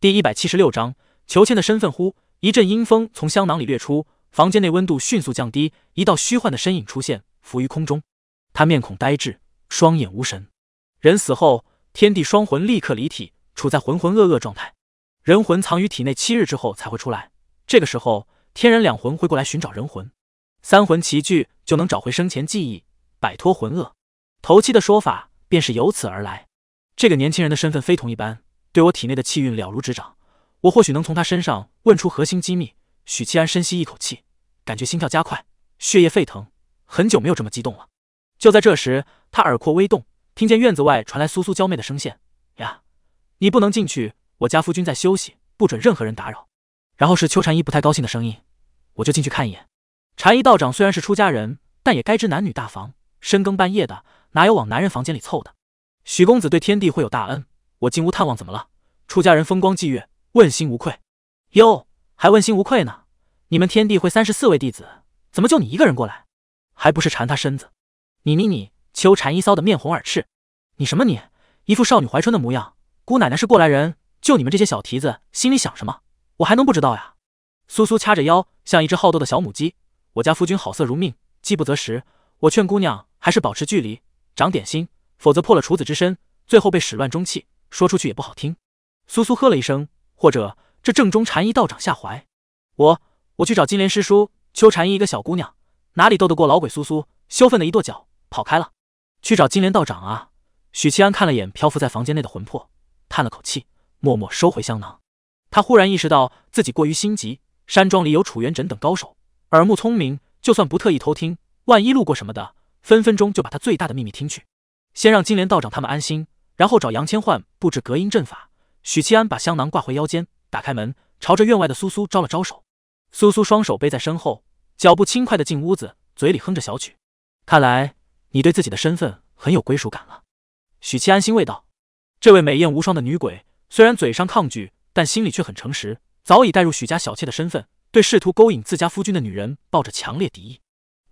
第一百七十六章裘千的身份。呼，一阵阴风从香囊里掠出，房间内温度迅速降低，一道虚幻的身影出现，浮于空中。他面孔呆滞，双眼无神。人死后，天地双魂立刻离体，处在浑浑噩噩状态。人魂藏于体内七日之后才会出来，这个时候天人两魂会过来寻找人魂，三魂齐聚就能找回生前记忆，摆脱魂厄。头七的说法便是由此而来。这个年轻人的身份非同一般。对我体内的气运了如指掌，我或许能从他身上问出核心机密。许七安深吸一口气，感觉心跳加快，血液沸腾，很久没有这么激动了。就在这时，他耳廓微动，听见院子外传来苏苏娇媚的声线：“呀，你不能进去，我家夫君在休息，不准任何人打扰。”然后是秋蝉一不太高兴的声音：“我就进去看一眼。”禅衣道长虽然是出家人，但也该知男女大防，深更半夜的哪有往男人房间里凑的？许公子对天地会有大恩。我进屋探望，怎么了？出家人风光霁月，问心无愧。哟，还问心无愧呢？你们天地会三十四位弟子，怎么就你一个人过来？还不是馋他身子？你你你！秋蝉一骚的面红耳赤。你什么你？一副少女怀春的模样。姑奶奶是过来人，就你们这些小蹄子，心里想什么？我还能不知道呀？苏苏掐着腰，像一只好斗的小母鸡。我家夫君好色如命，饥不择食。我劝姑娘还是保持距离，长点心，否则破了处子之身，最后被始乱终弃。说出去也不好听。苏苏呵了一声，或者这正中禅一道长下怀。我我去找金莲师叔。秋禅一一个小姑娘，哪里斗得过老鬼苏苏？羞愤的一跺脚跑开了。去找金莲道长啊！许七安看了眼漂浮在房间内的魂魄，叹了口气，默默收回香囊。他忽然意识到自己过于心急。山庄里有楚元枕等高手，耳目聪明，就算不特意偷听，万一路过什么的，分分钟就把他最大的秘密听去。先让金莲道长他们安心。然后找杨千焕布置隔音阵法。许七安把香囊挂回腰间，打开门，朝着院外的苏苏招了招手。苏苏双手背在身后，脚步轻快的进屋子，嘴里哼着小曲。看来你对自己的身份很有归属感了。许七安欣慰道：“这位美艳无双的女鬼，虽然嘴上抗拒，但心里却很诚实，早已带入许家小妾的身份，对试图勾引自家夫君的女人抱着强烈敌意。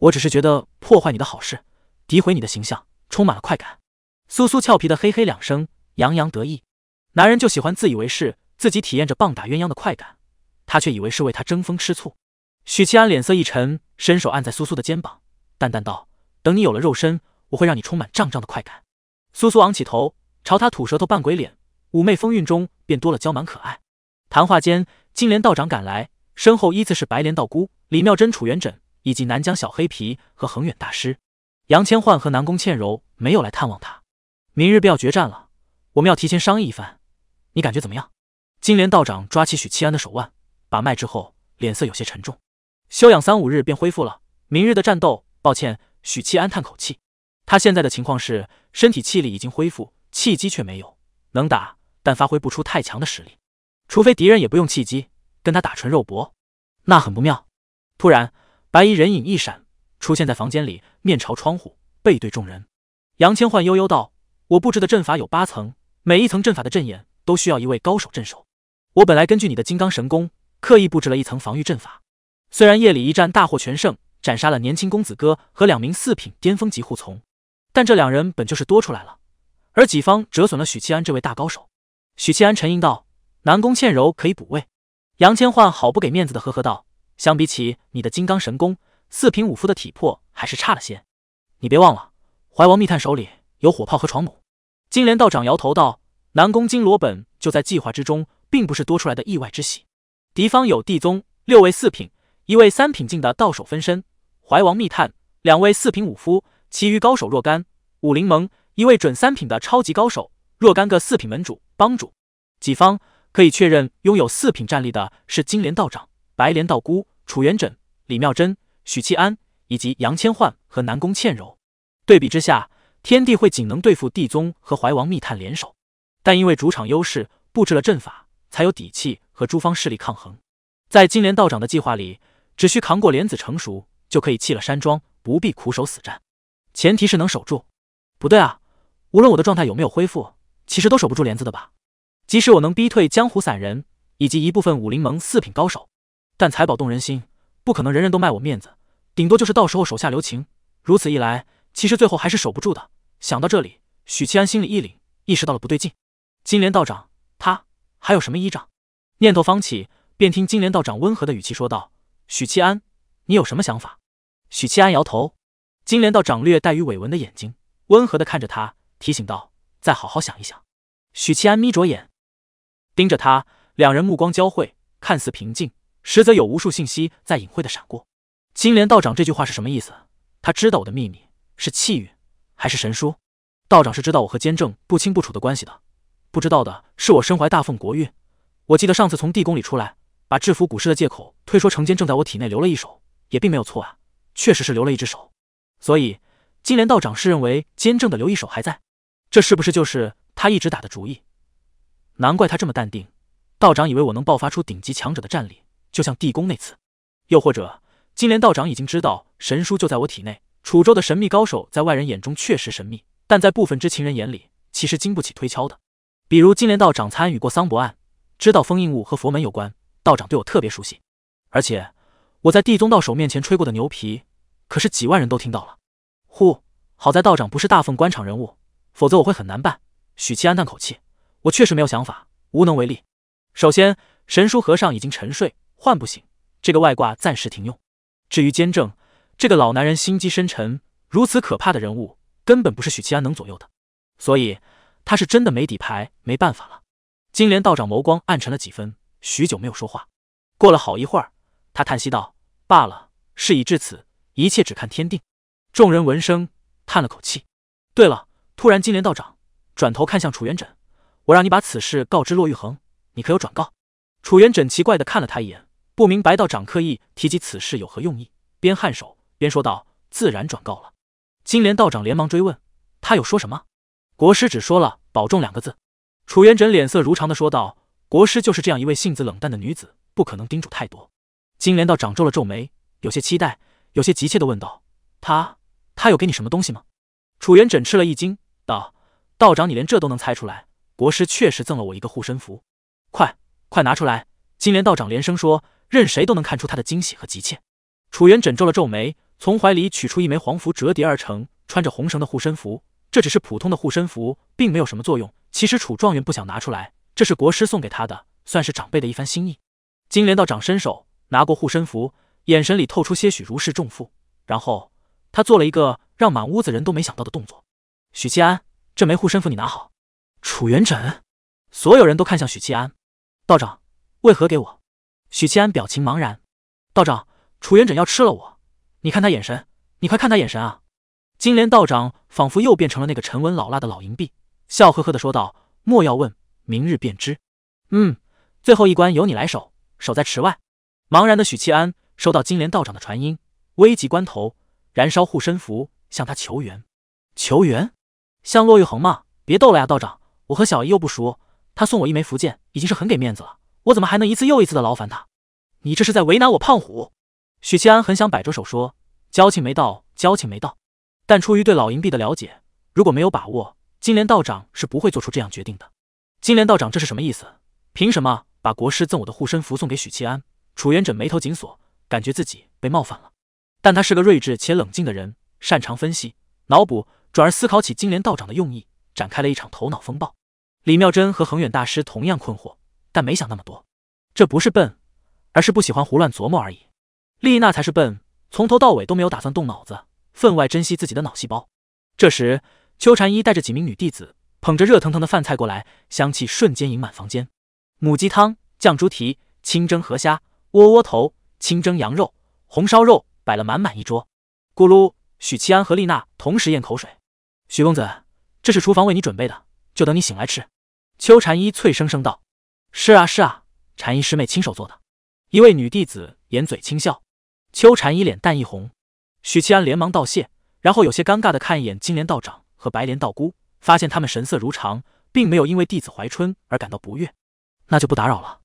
我只是觉得破坏你的好事，诋毁你的形象，充满了快感。”苏苏俏皮的嘿嘿两声，洋洋得意。男人就喜欢自以为是，自己体验着棒打鸳鸯的快感，他却以为是为他争风吃醋。许七安脸色一沉，伸手按在苏苏的肩膀，淡淡道：“等你有了肉身，我会让你充满胀胀的快感。”苏苏昂起头，朝他吐舌头扮鬼脸，妩媚风韵中便多了娇蛮可爱。谈话间，金莲道长赶来，身后依次是白莲道姑、李妙真、楚元枕以及南疆小黑皮和恒远大师。杨千焕和南宫倩柔没有来探望他。明日便要决战了，我们要提前商议一番，你感觉怎么样？金莲道长抓起许七安的手腕，把脉之后，脸色有些沉重。休养三五日便恢复了。明日的战斗，抱歉。许七安叹口气，他现在的情况是身体气力已经恢复，气机却没有，能打，但发挥不出太强的实力。除非敌人也不用气机，跟他打纯肉搏，那很不妙。突然，白衣人影一闪，出现在房间里，面朝窗户，背对众人。杨千焕悠悠道。我布置的阵法有八层，每一层阵法的阵眼都需要一位高手镇守。我本来根据你的金刚神功，刻意布置了一层防御阵法。虽然夜里一战大获全胜，斩杀了年轻公子哥和两名四品巅峰级护从，但这两人本就是多出来了，而己方折损了许七安这位大高手。许七安沉吟道：“南宫倩柔可以补位。”杨千焕好不给面子的呵呵道：“相比起你的金刚神功，四品武夫的体魄还是差了些。你别忘了，怀王密探手里。”有火炮和床弩，金莲道长摇头道：“南宫金罗本就在计划之中，并不是多出来的意外之喜。敌方有地宗六位四品，一位三品境的道手分身，怀王密探两位四品武夫，其余高手若干。武林盟一位准三品的超级高手，若干个四品门主帮主。己方可以确认拥有四品战力的是金莲道长、白莲道姑、楚元枕、李妙真、许七安以及杨千焕和南宫倩柔。对比之下。”天地会仅能对付帝宗和怀王密探联手，但因为主场优势，布置了阵法，才有底气和诸方势力抗衡。在金莲道长的计划里，只需扛过莲子成熟，就可以弃了山庄，不必苦守死战。前提是能守住。不对啊，无论我的状态有没有恢复，其实都守不住莲子的吧？即使我能逼退江湖散人以及一部分武林盟四品高手，但财宝动人心，不可能人人都卖我面子，顶多就是到时候手下留情。如此一来。其实最后还是守不住的。想到这里，许七安心里一凛，意识到了不对劲。金莲道长，他还有什么依仗？念头方起，便听金莲道长温和的语气说道：“许七安，你有什么想法？”许七安摇头。金莲道长略带于尾纹的眼睛，温和的看着他，提醒道：“再好好想一想。”许七安眯着眼，盯着他，两人目光交汇，看似平静，实则有无数信息在隐晦的闪过。金莲道长这句话是什么意思？他知道我的秘密是气运还是神书？道长是知道我和监正不清不楚的关系的，不知道的是我身怀大凤国运。我记得上次从地宫里出来，把制服古尸的借口推说成监正在我体内留了一手，也并没有错啊，确实是留了一只手。所以，金莲道长是认为监正的留一手还在，这是不是就是他一直打的主意？难怪他这么淡定。道长以为我能爆发出顶级强者的战力，就像地宫那次。又或者，金莲道长已经知道神书就在我体内。楚州的神秘高手在外人眼中确实神秘，但在部分知情人眼里，其实经不起推敲的。比如金莲道长参与过桑博案，知道封印物和佛门有关。道长对我特别熟悉，而且我在地宗道手面前吹过的牛皮。可是几万人都听到了，呼！好在道长不是大奉官场人物，否则我会很难办。许七安叹口气，我确实没有想法，无能为力。首先，神书和尚已经沉睡，唤不醒，这个外挂暂时停用。至于监正这个老男人，心机深沉，如此可怕的人物，根本不是许七安能左右的，所以他是真的没底牌，没办法了。金莲道长眸光暗沉了几分，许久没有说话。过了好一会儿，他叹息道：“罢了，事已至此。”一切只看天定。众人闻声叹了口气。对了，突然金莲道长转头看向楚元稹：“我让你把此事告知骆玉衡，你可有转告？”楚元稹奇怪的看了他一眼，不明白道长刻意提及此事有何用意，边颔首边说道：“自然转告了。”金莲道长连忙追问：“他有说什么？”国师只说了“保重”两个字。楚元稹脸色如常的说道：“国师就是这样一位性子冷淡的女子，不可能叮嘱太多。”金莲道长皱了皱眉，有些期待。有些急切的问道：“他他有给你什么东西吗？”楚元稹吃了一惊，道：“道长，你连这都能猜出来？国师确实赠了我一个护身符，快快拿出来！”金莲道长连声说，任谁都能看出他的惊喜和急切。楚元稹皱了皱眉，从怀里取出一枚黄符，折叠而成，穿着红绳的护身符。这只是普通的护身符，并没有什么作用。其实楚状元不想拿出来，这是国师送给他的，算是长辈的一番心意。金莲道长伸手拿过护身符。眼神里透出些许如释重负，然后他做了一个让满屋子人都没想到的动作。许七安，这枚护身符你拿好。楚元稹，所有人都看向许七安。道长，为何给我？许七安表情茫然。道长，楚元稹要吃了我。你看他眼神，你快看他眼神啊！金莲道长仿佛又变成了那个沉稳老辣的老银币，笑呵呵的说道：“莫要问，明日便知。”嗯，最后一关由你来守，守在池外。茫然的许七安。收到金莲道长的传音，危急关头，燃烧护身符向他求援。求援？向骆玉衡吗？别逗了呀，道长，我和小姨又不熟，他送我一枚符剑已经是很给面子了，我怎么还能一次又一次的劳烦他？你这是在为难我胖虎？许七安很想摆着手说，交情没到，交情没到。但出于对老银币的了解，如果没有把握，金莲道长是不会做出这样决定的。金莲道长这是什么意思？凭什么把国师赠我的护身符送给许七安？楚元稹眉头紧锁。感觉自己被冒犯了，但他是个睿智且冷静的人，擅长分析、脑补，转而思考起金莲道长的用意，展开了一场头脑风暴。李妙真和恒远大师同样困惑，但没想那么多。这不是笨，而是不喜欢胡乱琢磨而已。丽娜才是笨，从头到尾都没有打算动脑子，分外珍惜自己的脑细胞。这时，秋禅衣带着几名女弟子，捧着热腾腾的饭菜过来，香气瞬间盈满房间。母鸡汤、酱猪蹄、清蒸河虾、窝窝头。清蒸羊肉、红烧肉摆了满满一桌，咕噜！许七安和丽娜同时咽口水。许公子，这是厨房为你准备的，就等你醒来吃。秋禅衣脆声声道：“是啊，是啊，禅衣师妹亲手做的。”一位女弟子掩嘴轻笑。秋蝉一脸淡一红。许七安连忙道谢，然后有些尴尬的看一眼金莲道长和白莲道姑，发现他们神色如常，并没有因为弟子怀春而感到不悦。那就不打扰了。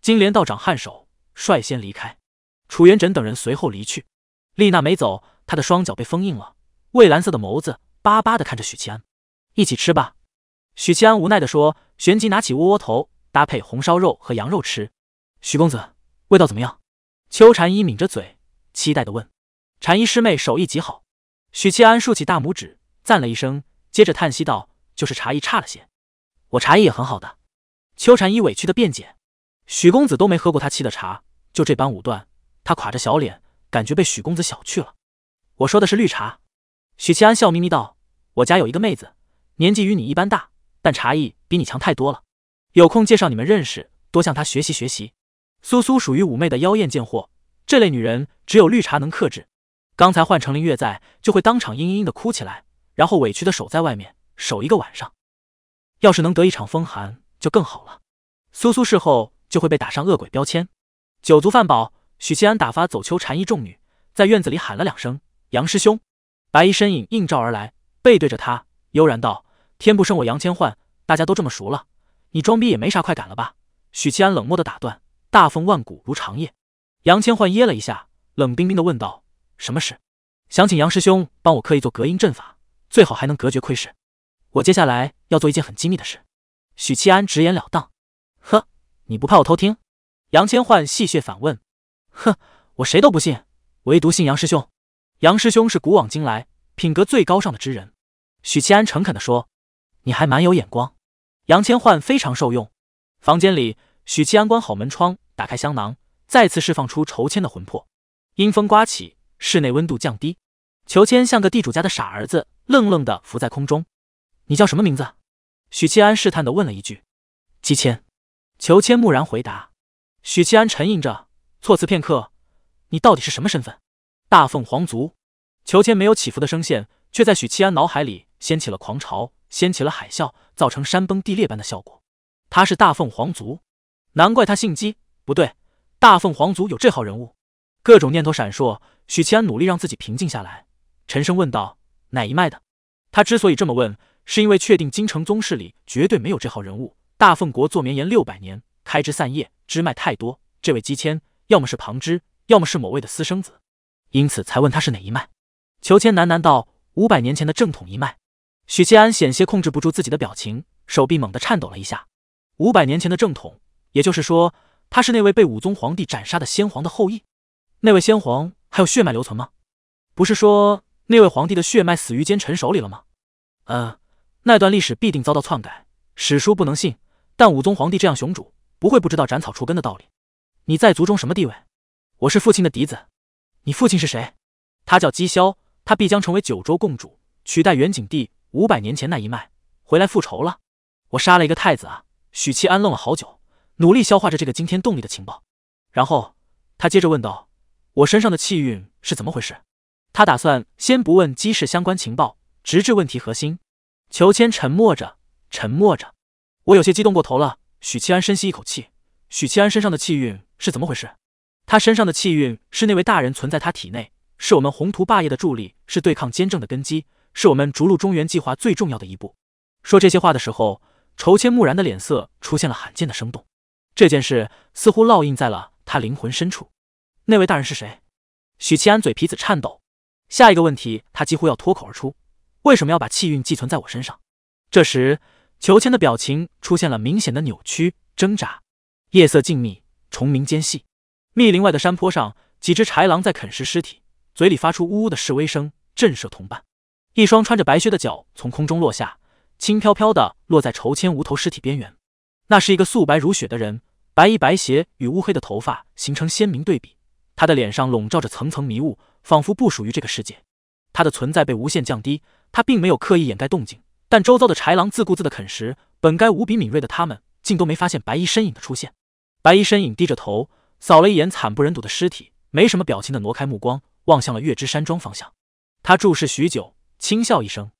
金莲道长颔首，率先离开。楚元稹等人随后离去，丽娜没走，她的双脚被封印了，蔚蓝色的眸子巴巴的看着许七安。一起吃吧，许七安无奈的说，旋即拿起窝窝头，搭配红烧肉和羊肉吃。许公子，味道怎么样？秋蝉一抿着嘴，期待的问。禅衣师妹手艺极好。许七安竖起大拇指，赞了一声，接着叹息道：“就是茶艺差了些。”我茶艺也很好的。秋禅衣委屈的辩解。许公子都没喝过他沏的茶，就这般武断。他垮着小脸，感觉被许公子小觑了。我说的是绿茶。许七安笑眯眯道：“我家有一个妹子，年纪与你一般大，但茶艺比你强太多了。有空介绍你们认识，多向她学习学习。”苏苏属于妩媚的妖艳贱货，这类女人只有绿茶能克制。刚才换成林月在，就会当场嘤嘤嘤的哭起来，然后委屈的守在外面守一个晚上。要是能得一场风寒，就更好了。苏苏事后就会被打上恶鬼标签。酒足饭饱，许七安打发走秋禅衣众女，在院子里喊了两声：“杨师兄。”白衣身影映照而来，背对着他，悠然道：“天不生我杨千唤，大家都这么熟了，你装逼也没啥快感了吧？”许七安冷漠的打断：“大风万古如长夜。”杨千唤噎了一下，冷冰冰的问道：“什么事？想请杨师兄帮我刻一座隔音阵法，最好还能隔绝窥视。我接下来要做一件很机密的事。”许七安直言了当：“呵，你不怕我偷听？”杨千唤戏谑反问：“哼，我谁都不信，唯独信杨师兄。”杨师兄是古往今来品格最高尚的之人，许七安诚恳地说：“你还蛮有眼光。”杨千唤非常受用。房间里，许七安关好门窗，打开香囊，再次释放出仇千的魂魄。阴风刮起，室内温度降低。裘千像个地主家的傻儿子，愣愣地浮在空中。“你叫什么名字？”许七安试探地问了一句。“姬谦。”裘千木然回答。许七安沉吟着，措辞片刻：“你到底是什么身份？”大凤凰族，裘千没有起伏的声线，却在许七安脑海里掀起了狂潮，掀起了海啸，造成山崩地裂般的效果。他是大凤凰族，难怪他姓姬。不对，大凤凰族有这号人物。各种念头闪烁，许七安努力让自己平静下来，沉声问道：“哪一脉的？”他之所以这么问，是因为确定京城宗室里绝对没有这号人物。大凤国做绵延六百年，开枝散叶，支脉太多。这位姬谦，要么是旁支，要么是某位的私生子。因此才问他是哪一脉。裘千喃喃道：“五百年前的正统一脉。”许七安险些控制不住自己的表情，手臂猛地颤抖了一下。五百年前的正统，也就是说，他是那位被武宗皇帝斩杀的先皇的后裔。那位先皇还有血脉留存吗？不是说那位皇帝的血脉死于奸臣手里了吗？嗯，那段历史必定遭到篡改，史书不能信。但武宗皇帝这样雄主，不会不知道斩草除根的道理。你在族中什么地位？我是父亲的嫡子。你父亲是谁？他叫姬霄，他必将成为九州共主，取代元景帝五百年前那一脉，回来复仇了。我杀了一个太子啊！许七安愣了好久，努力消化着这个惊天动地的情报，然后他接着问道：“我身上的气运是怎么回事？”他打算先不问姬氏相关情报，直至问题核心。裘千沉默着，沉默着，我有些激动过头了。许七安深吸一口气：“许七安身上的气运是怎么回事？”他身上的气运是那位大人存在他体内，是我们宏图霸业的助力，是对抗监政的根基，是我们逐鹿中原计划最重要的一步。说这些话的时候，裘千木然的脸色出现了罕见的生动。这件事似乎烙印在了他灵魂深处。那位大人是谁？许七安嘴皮子颤抖。下一个问题，他几乎要脱口而出：为什么要把气运寄存在我身上？这时，裘千的表情出现了明显的扭曲挣扎。夜色静谧，虫鸣间隙。密林外的山坡上，几只豺狼在啃食尸体，嘴里发出呜呜的示威声，震慑同伴。一双穿着白靴的脚从空中落下，轻飘飘的落在裘千无头尸体边缘。那是一个素白如雪的人，白衣白鞋与乌黑的头发形成鲜明对比。他的脸上笼罩着层层迷雾，仿佛不属于这个世界。他的存在被无限降低，他并没有刻意掩盖动静，但周遭的豺狼自顾自的啃食，本该无比敏锐的他们，竟都没发现白衣身影的出现。白衣身影低着头。扫了一眼惨不忍睹的尸体，没什么表情的挪开目光，望向了月之山庄方向。他注视许久，轻笑一声。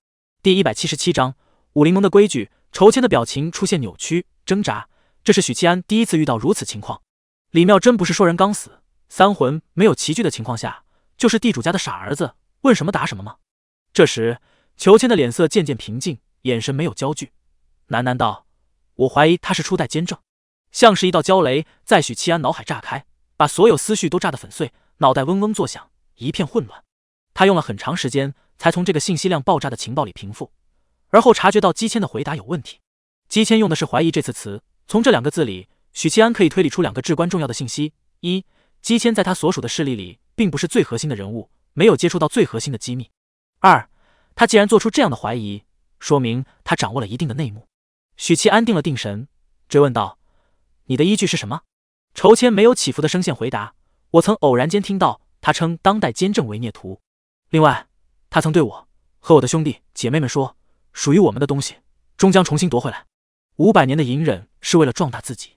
第一百七十七章武林盟的规矩。裘千的表情出现扭曲挣扎，这是许七安第一次遇到如此情况。李妙真不是说人刚死，三魂没有齐聚的情况下，就是地主家的傻儿子，问什么答什么吗？这时，裘千的脸色渐渐平静，眼神没有焦距，喃喃道：“我怀疑他是初代监正。”像是一道焦雷在许七安脑海炸开，把所有思绪都炸得粉碎，脑袋嗡嗡作响，一片混乱。他用了很长时间才从这个信息量爆炸的情报里平复，而后察觉到姬谦的回答有问题。姬谦用的是“怀疑”这次词，从这两个字里，许七安可以推理出两个至关重要的信息：一，姬谦在他所属的势力里并不是最核心的人物，没有接触到最核心的机密；二，他既然做出这样的怀疑，说明他掌握了一定的内幕。许七安定了定神，追问道。你的依据是什么？仇千没有起伏的声线回答：“我曾偶然间听到他称当代监正为孽徒，另外，他曾对我和我的兄弟姐妹们说，属于我们的东西终将重新夺回来。五百年的隐忍是为了壮大自己。”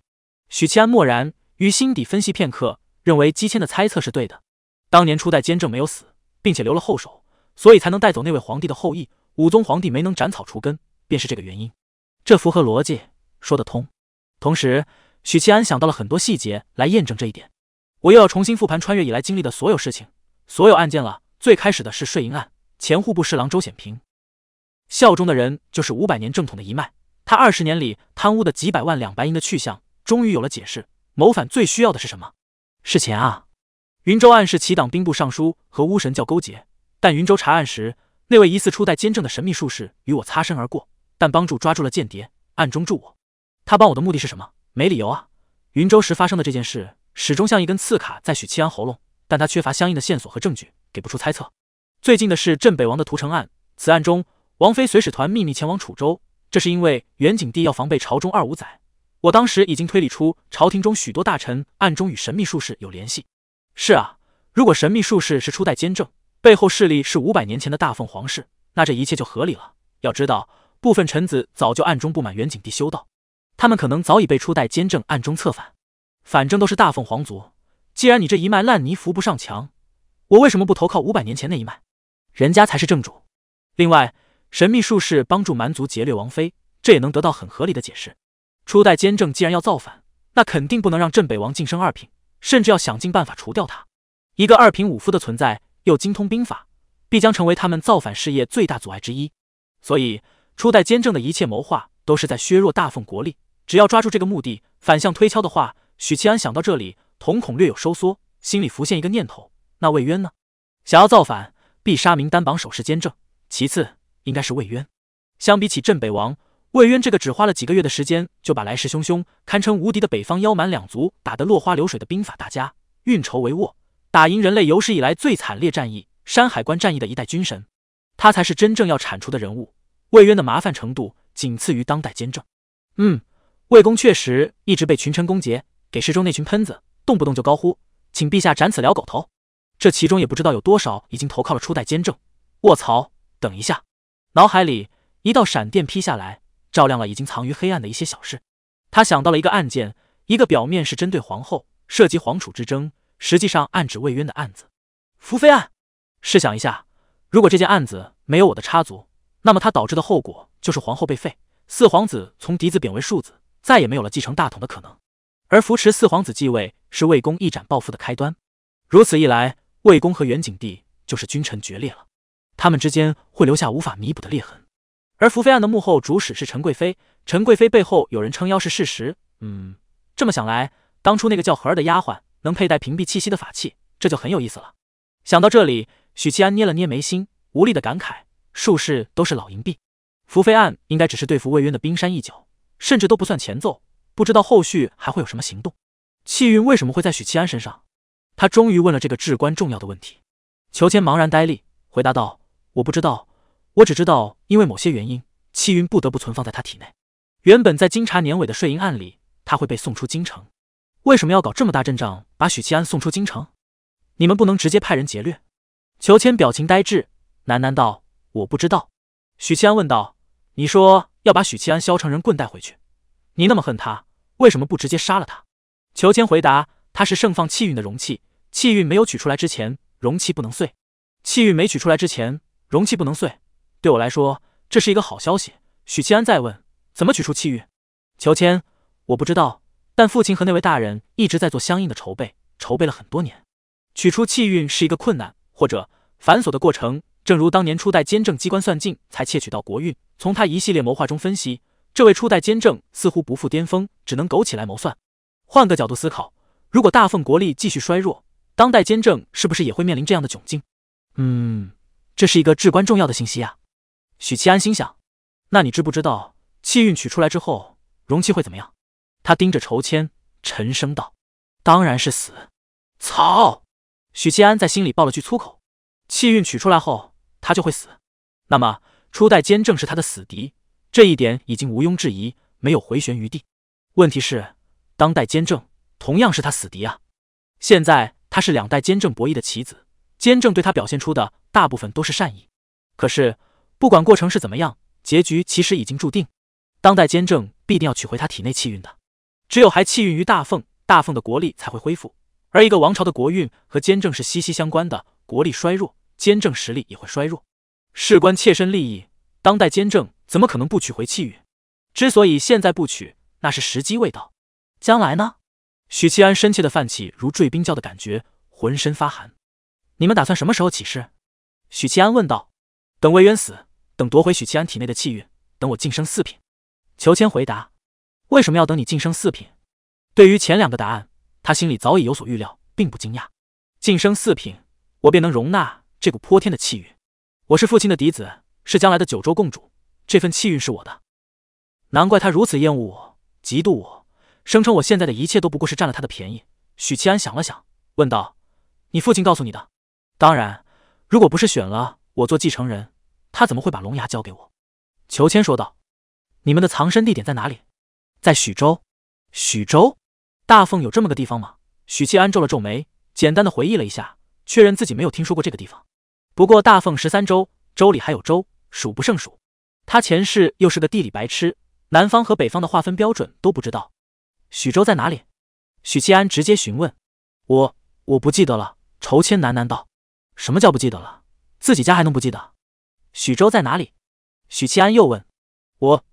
许七安默然，于心底分析片刻，认为姬谦的猜测是对的。当年初代监正没有死，并且留了后手，所以才能带走那位皇帝的后裔。武宗皇帝没能斩草除根，便是这个原因。这符合逻辑，说得通。同时，许七安想到了很多细节来验证这一点。我又要重新复盘穿越以来经历的所有事情、所有案件了。最开始的是税银案，前户部侍郎周显平，效忠的人就是五百年正统的一脉。他二十年里贪污的几百万两白银的去向，终于有了解释。谋反最需要的是什么？是钱啊！云州案是齐党兵部尚书和巫神教勾结，但云州查案时，那位疑似初代监正的神秘术士与我擦身而过，但帮助抓住了间谍，暗中助我。他帮我的目的是什么？没理由啊！云州时发生的这件事，始终像一根刺卡在许七安喉咙，但他缺乏相应的线索和证据，给不出猜测。最近的是镇北王的屠城案，此案中王妃随使团秘密前往楚州，这是因为元景帝要防备朝中二五仔。我当时已经推理出朝廷中许多大臣暗中与神秘术士有联系。是啊，如果神秘术士是初代监正，背后势力是五百年前的大凤皇室，那这一切就合理了。要知道，部分臣子早就暗中不满元景帝修道。他们可能早已被初代监正暗中策反，反正都是大凤皇族。既然你这一脉烂泥扶不上墙，我为什么不投靠五百年前那一脉？人家才是正主。另外，神秘术士帮助蛮族劫掠王妃，这也能得到很合理的解释。初代监正既然要造反，那肯定不能让镇北王晋升二品，甚至要想尽办法除掉他。一个二品武夫的存在，又精通兵法，必将成为他们造反事业最大阻碍之一。所以，初代监正的一切谋划都是在削弱大凤国力。只要抓住这个目的，反向推敲的话，许七安想到这里，瞳孔略有收缩，心里浮现一个念头：那魏渊呢？想要造反，必杀名单榜首是监正，其次应该是魏渊。相比起镇北王，魏渊这个只花了几个月的时间就把来势汹汹、堪称无敌的北方妖蛮两族打得落花流水的兵法大家，运筹帷幄，打赢人类有史以来最惨烈战役——山海关战役的一代军神，他才是真正要铲除的人物。魏渊的麻烦程度仅次于当代监正。嗯。魏公确实一直被群臣攻讦，给侍中那群喷子动不动就高呼“请陛下斩此獠狗头”，这其中也不知道有多少已经投靠了初代监正。卧槽！等一下，脑海里一道闪电劈下来，照亮了已经藏于黑暗的一些小事。他想到了一个案件，一个表面是针对皇后，涉及皇储之争，实际上暗指魏渊的案子——福妃案。试想一下，如果这件案子没有我的插足，那么它导致的后果就是皇后被废，四皇子从嫡子贬为庶子。再也没有了继承大统的可能，而扶持四皇子继位是魏公一展抱负的开端。如此一来，魏公和元景帝就是君臣决裂了，他们之间会留下无法弥补的裂痕。而福妃案的幕后主使是陈贵妃，陈贵妃背后有人撑腰是事实。嗯，这么想来，当初那个叫荷儿的丫鬟能佩戴屏蔽气息的法器，这就很有意思了。想到这里，许七安捏了捏眉心，无力的感慨：术士都是老银币，福妃案应该只是对付魏渊的冰山一角。甚至都不算前奏，不知道后续还会有什么行动。气运为什么会在许七安身上？他终于问了这个至关重要的问题。裘千茫然呆立，回答道：“我不知道，我只知道，因为某些原因，气运不得不存放在他体内。原本在经查年尾的税银案里，他会被送出京城。为什么要搞这么大阵仗，把许七安送出京城？你们不能直接派人劫掠？”裘千表情呆滞，喃喃道：“我不知道。”许七安问道：“你说？”要把许七安削成人棍带回去，你那么恨他，为什么不直接杀了他？裘千回答：“他是盛放气运的容器，气运没有取出来之前，容器不能碎；气运没取出来之前，容器不能碎。对我来说，这是一个好消息。”许七安再问：“怎么取出气运？”裘千：“我不知道，但父亲和那位大人一直在做相应的筹备，筹备了很多年。取出气运是一个困难或者繁琐的过程。”正如当年初代监正机关算尽才窃取到国运，从他一系列谋划中分析，这位初代监正似乎不复巅峰，只能苟起来谋算。换个角度思考，如果大奉国力继续衰弱，当代监正是不是也会面临这样的窘境？嗯，这是一个至关重要的信息啊！许七安心想。那你知不知道气运取出来之后，容器会怎么样？他盯着筹签，沉声道：“当然是死。”操！许七安在心里爆了句粗口。气运取出来后。他就会死，那么初代监正是他的死敌，这一点已经毋庸置疑，没有回旋余地。问题是，当代监正同样是他死敌啊。现在他是两代监正博弈的棋子，监正对他表现出的大部分都是善意。可是不管过程是怎么样，结局其实已经注定。当代监正必定要取回他体内气运的，只有还气运于大凤，大凤的国力才会恢复。而一个王朝的国运和监正是息息相关的，国力衰弱，监正实力也会衰弱。事关切身利益，当代监正怎么可能不取回气运？之所以现在不取，那是时机未到。将来呢？许七安深切的泛起如坠冰窖的感觉，浑身发寒。你们打算什么时候起事？许七安问道。等魏渊死，等夺回许七安体内的气运，等我晋升四品。裘千回答。为什么要等你晋升四品？对于前两个答案，他心里早已有所预料，并不惊讶。晋升四品，我便能容纳这股泼天的气运。我是父亲的嫡子，是将来的九州共主，这份气运是我的。难怪他如此厌恶我，嫉妒我。声称我现在的一切都不过是占了他的便宜。许七安想了想，问道：“你父亲告诉你的？当然，如果不是选了我做继承人，他怎么会把龙牙交给我？”裘千说道：“你们的藏身地点在哪里？在许州。许州，大凤有这么个地方吗？”许七安皱了皱眉，简单的回忆了一下，确认自己没有听说过这个地方。不过大凤十三州，州里还有州，数不胜数。他前世又是个地理白痴，南方和北方的划分标准都不知道。许州在哪里？许七安直接询问。我我不记得了。仇千喃喃道：“什么叫不记得了？自己家还能不记得？”许州在哪里？许七安又问。我。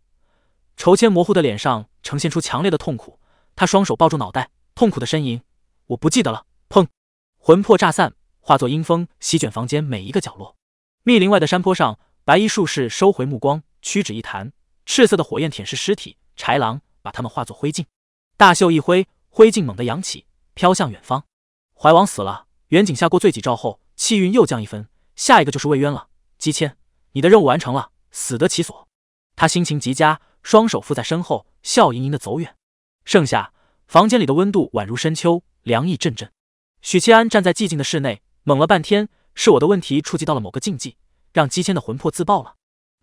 裘千模糊的脸上呈现出强烈的痛苦，他双手抱住脑袋，痛苦的呻吟：“我不记得了。”砰！魂魄炸散，化作阴风席卷房间每一个角落。密林外的山坡上，白衣术士收回目光，屈指一弹，赤色的火焰舔舐尸体，豺狼把他们化作灰烬。大袖一挥，灰烬猛地扬起，飘向远方。怀王死了，远景下过罪己诏后，气运又降一分。下一个就是魏渊了。姬谦，你的任务完成了，死得其所。他心情极佳，双手负在身后，笑盈盈的走远。盛夏，房间里的温度宛如深秋，凉意阵阵。许七安站在寂静的室内，猛了半天，是我的问题触及到了某个禁忌，让姬谦的魂魄自爆了。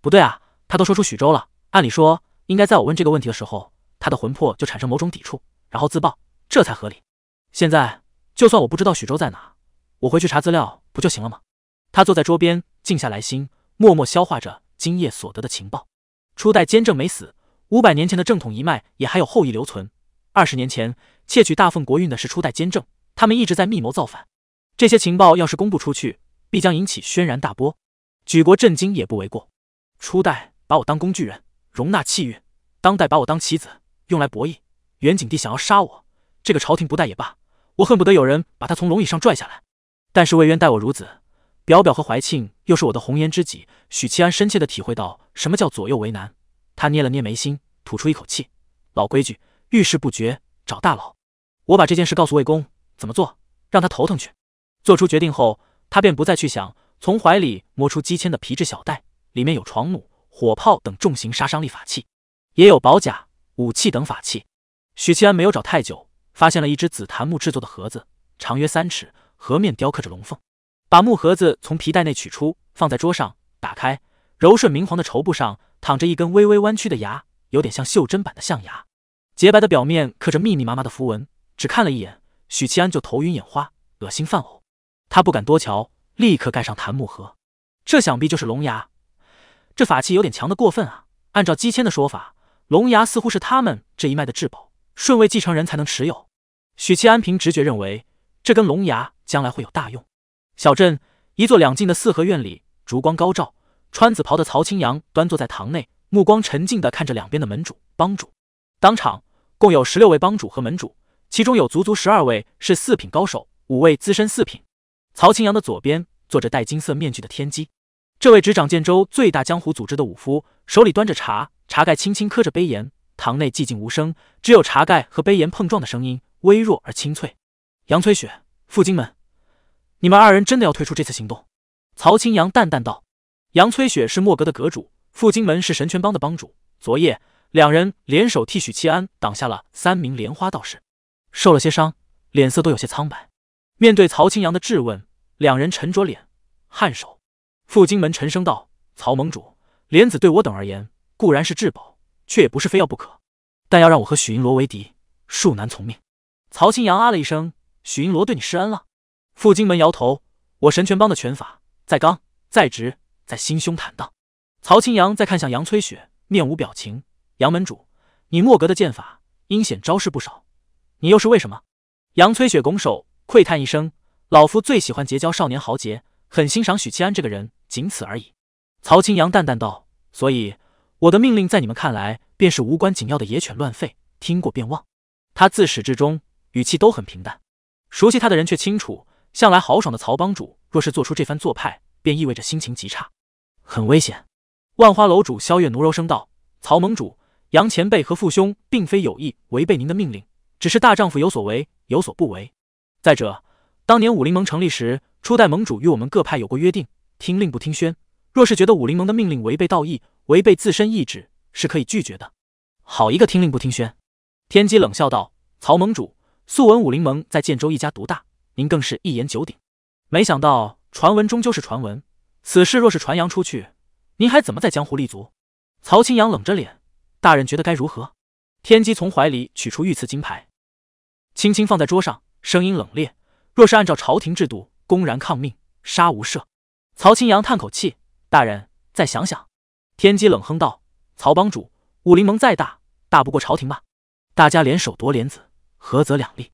不对啊，他都说出许州了，按理说应该在我问这个问题的时候。他的魂魄就产生某种抵触，然后自爆，这才合理。现在就算我不知道许州在哪，我回去查资料不就行了吗？他坐在桌边，静下来心，默默消化着今夜所得的情报。初代监正没死，五百年前的正统一脉也还有后裔留存。二十年前窃取大凤国运的是初代监正，他们一直在密谋造反。这些情报要是公布出去，必将引起轩然大波，举国震惊也不为过。初代把我当工具人，容纳气运；当代把我当棋子。用来博弈，元景帝想要杀我，这个朝廷不待也罢，我恨不得有人把他从龙椅上拽下来。但是魏渊待我如子，表表和怀庆又是我的红颜知己。许七安深切的体会到什么叫左右为难，他捏了捏眉心，吐出一口气：“老规矩，遇事不决找大佬。我把这件事告诉魏公，怎么做？让他头疼去。”做出决定后，他便不再去想，从怀里摸出姬谦的皮质小袋，里面有床弩、火炮等重型杀伤力法器，也有宝甲。武器等法器，许七安没有找太久，发现了一只紫檀木制作的盒子，长约三尺，盒面雕刻着龙凤。把木盒子从皮带内取出，放在桌上，打开，柔顺明黄的绸布上躺着一根微微弯曲的牙，有点像袖珍版的象牙，洁白的表面刻着密密麻麻的符文。只看了一眼，许七安就头晕眼花，恶心犯呕。他不敢多瞧，立刻盖上檀木盒。这想必就是龙牙，这法器有点强的过分啊！按照姬谦的说法。龙牙似乎是他们这一脉的至宝，顺位继承人才能持有。许七安凭直觉认为，这根龙牙将来会有大用。小镇一座两进的四合院里，烛光高照，穿紫袍的曹青阳端坐在堂内，目光沉静地看着两边的门主、帮主。当场共有十六位帮主和门主，其中有足足十二位是四品高手，五位资深四品。曹青阳的左边坐着戴金色面具的天机，这位执掌建州最大江湖组织的武夫，手里端着茶。茶盖轻轻磕着杯沿，堂内寂静无声，只有茶盖和杯沿碰撞的声音，微弱而清脆。杨崔雪、傅金门，你们二人真的要退出这次行动？曹青阳淡淡道。杨崔雪是莫格的阁主，傅金门是神拳帮的帮主。昨夜两人联手替许七安挡下了三名莲花道士，受了些伤，脸色都有些苍白。面对曹青阳的质问，两人沉着脸，颔首。傅金门沉声道：“曹盟主，莲子对我等而言。”固然是至宝，却也不是非要不可。但要让我和许银罗为敌，恕难从命。曹青阳啊了一声：“许英罗对你施恩了。”傅金门摇头：“我神拳帮的拳法在刚，在直，在心胸坦荡。”曹青阳再看向杨崔雪，面无表情：“杨门主，你莫格的剑法阴险招式不少，你又是为什么？”杨崔雪拱手喟叹一声：“老夫最喜欢结交少年豪杰，很欣赏许七安这个人，仅此而已。”曹青阳淡淡道：“所以我的命令在你们看来便是无关紧要的野犬乱吠，听过便忘。”他自始至终语气都很平淡，熟悉他的人却清楚，向来豪爽的曹帮主若是做出这番做派，便意味着心情极差，很危险。万花楼主萧月奴柔声道：“曹盟主，杨前辈和父兄并非有意违背您的命令，只是大丈夫有所为，有所不为。再者，当年武林盟成立时，初代盟主与我们各派有过约定，听令不听宣。若是觉得武林盟的命令违背道义，违背自身意志，是可以拒绝的。好一个听令不听宣！”天机冷笑道：“曹盟主，素闻武林盟在建州一家独大，您更是一言九鼎。没想到传闻终究是传闻，此事若是传扬出去，您还怎么在江湖立足？”曹青阳冷着脸：“大人觉得该如何？”天机从怀里取出御赐金牌，轻轻放在桌上，声音冷冽：“若是按照朝廷制度，公然抗命，杀无赦。”曹青阳叹口气：“大人再想想。”天机冷哼道：“曹帮主，武林盟再大，大不过朝廷吧？”大家联手夺莲子，合则两利。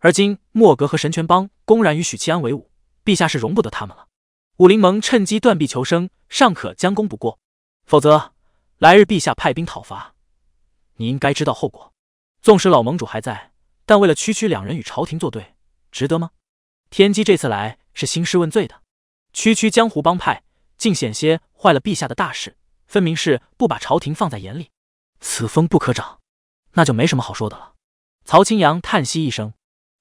而今莫格和神拳帮公然与许七安为伍，陛下是容不得他们了。武林盟趁机断臂求生，尚可将功补过；否则，来日陛下派兵讨伐，你应该知道后果。纵使老盟主还在，但为了区区两人与朝廷作对，值得吗？天机这次来是兴师问罪的，区区江湖帮派，竟险些坏了陛下的大事，分明是不把朝廷放在眼里。此风不可长。那就没什么好说的了。曹青阳叹息一声，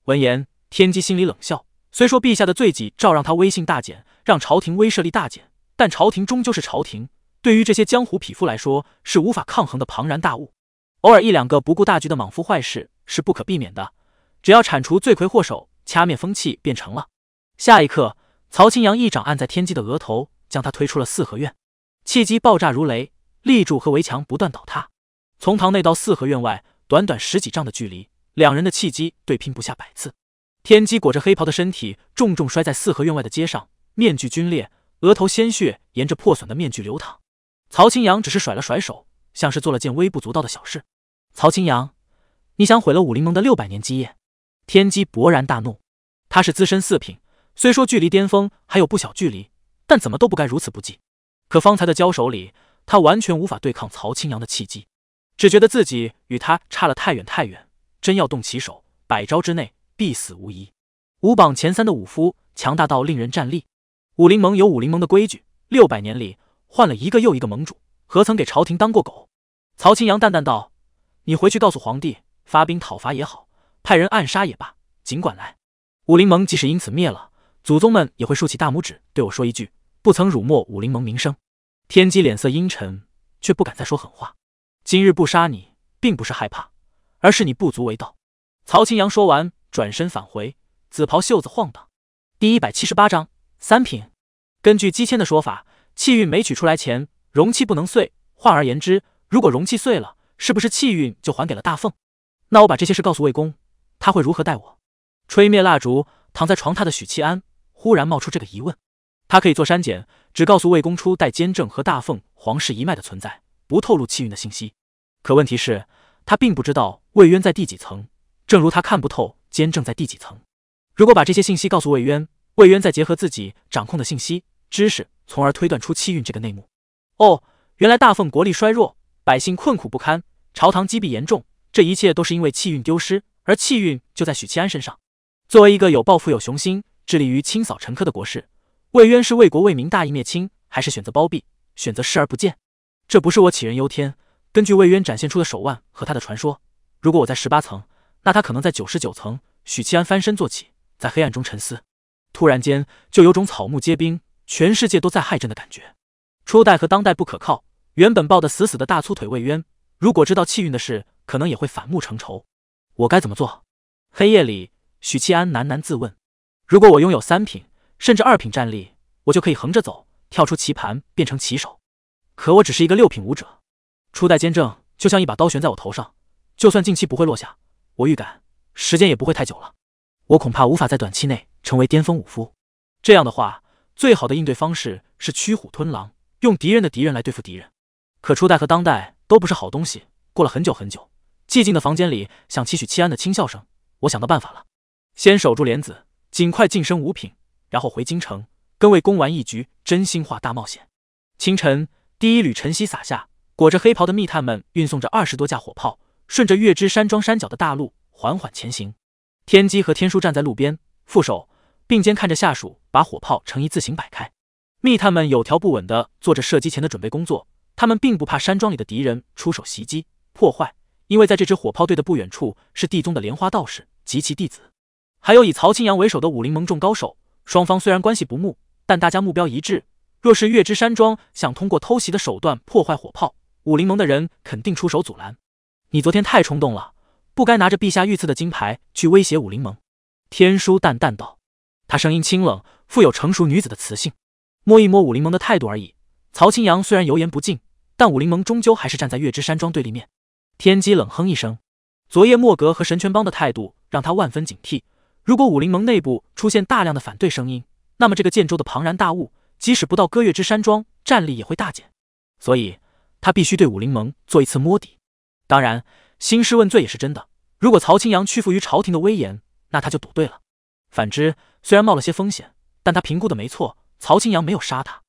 闻言，天机心里冷笑。虽说陛下的罪己诏让他威信大减，让朝廷威慑力大减，但朝廷终究是朝廷，对于这些江湖匹夫来说，是无法抗衡的庞然大物。偶尔一两个不顾大局的莽夫坏事是不可避免的，只要铲除罪魁祸首，掐灭风气便成了。下一刻，曹青阳一掌按在天机的额头，将他推出了四合院。气机爆炸如雷，立柱和围墙不断倒塌。从堂内到四合院外，短短十几丈的距离，两人的气机对拼不下百次。天机裹着黑袍的身体重重摔在四合院外的街上，面具皲裂，额头鲜血沿着破损的面具流淌。曹青阳只是甩了甩手，像是做了件微不足道的小事。曹青阳，你想毁了武林盟的六百年基业？天机勃然大怒，他是资深四品，虽说距离巅峰还有不小距离，但怎么都不该如此不济。可方才的交手里，他完全无法对抗曹青阳的气机。只觉得自己与他差了太远太远，真要动起手，百招之内必死无疑。五榜前三的武夫强大到令人战栗。武林盟有武林盟的规矩，六百年里换了一个又一个盟主，何曾给朝廷当过狗？曹青阳淡淡道：“你回去告诉皇帝，发兵讨伐也好，派人暗杀也罢，尽管来。武林盟即使因此灭了，祖宗们也会竖起大拇指对我说一句：不曾辱没武林盟名声。”天机脸色阴沉，却不敢再说狠话。今日不杀你，并不是害怕，而是你不足为道。曹青阳说完，转身返回，紫袍袖子晃荡。第一百七十八章三品。根据姬谦的说法，气运没取出来前，容器不能碎。换而言之，如果容器碎了，是不是气运就还给了大凤？那我把这些事告诉魏公，他会如何待我？吹灭蜡烛，躺在床榻的许七安忽然冒出这个疑问。他可以做删减，只告诉魏公初代监正和大凤皇室一脉的存在。不透露气运的信息，可问题是，他并不知道魏渊在第几层，正如他看不透监正在第几层。如果把这些信息告诉魏渊，魏渊再结合自己掌控的信息知识，从而推断出气运这个内幕。哦，原来大凤国力衰弱，百姓困苦不堪，朝堂积弊严重，这一切都是因为气运丢失，而气运就在许七安身上。作为一个有抱负、有雄心、致力于清扫陈疴的国士，魏渊是为国为民大义灭亲，还是选择包庇，选择视而不见？这不是我杞人忧天。根据魏渊展现出的手腕和他的传说，如果我在十八层，那他可能在九十九层。许七安翻身坐起，在黑暗中沉思，突然间就有种草木皆兵，全世界都在害朕的感觉。初代和当代不可靠，原本抱得死死的大粗腿魏渊，如果知道气运的事，可能也会反目成仇。我该怎么做？黑夜里，许七安喃喃自问：如果我拥有三品甚至二品战力，我就可以横着走，跳出棋盘，变成棋手。可我只是一个六品武者，初代监正就像一把刀悬在我头上，就算近期不会落下，我预感时间也不会太久了。我恐怕无法在短期内成为巅峰武夫。这样的话，最好的应对方式是驱虎吞狼，用敌人的敌人来对付敌人。可初代和当代都不是好东西。过了很久很久，寂静的房间里响起许七安的轻笑声。我想到办法了，先守住莲子，尽快晋升五品，然后回京城跟魏公玩一局真心话大冒险。清晨，第一缕晨曦洒下，裹着黑袍的密探们运送着二十多架火炮，顺着月之山庄山脚的大路缓缓前行。天机和天书站在路边，副手并肩看着下属把火炮呈一字形摆开。密探们有条不紊地做着射击前的准备工作，他们并不怕山庄里的敌人出手袭击破坏，因为在这支火炮队的不远处是地宗的莲花道士及其弟子，还有以曹青阳为首的武林盟众高手。双方虽然关系不睦，但大家目标一致。若是月之山庄想通过偷袭的手段破坏火炮，武林盟的人肯定出手阻拦。你昨天太冲动了。不该拿着陛下御赐的金牌去威胁武林盟。”天书淡淡道，他声音清冷，富有成熟女子的磁性。摸一摸武林盟的态度而已。曹青阳虽然油盐不进，但武林盟终究还是站在月之山庄对立面。天机冷哼一声，昨夜莫格和神拳帮的态度让他万分警惕。如果武林盟内部出现大量的反对声音，那么这个建州的庞然大物，即使不到歌月之山庄，战力也会大减。所以，他必须对武林盟做一次摸底。当然。兴师问罪也是真的。如果曹青阳屈服于朝廷的威严，那他就赌对了。反之，虽然冒了些风险，但他评估的没错。曹青阳没有杀他。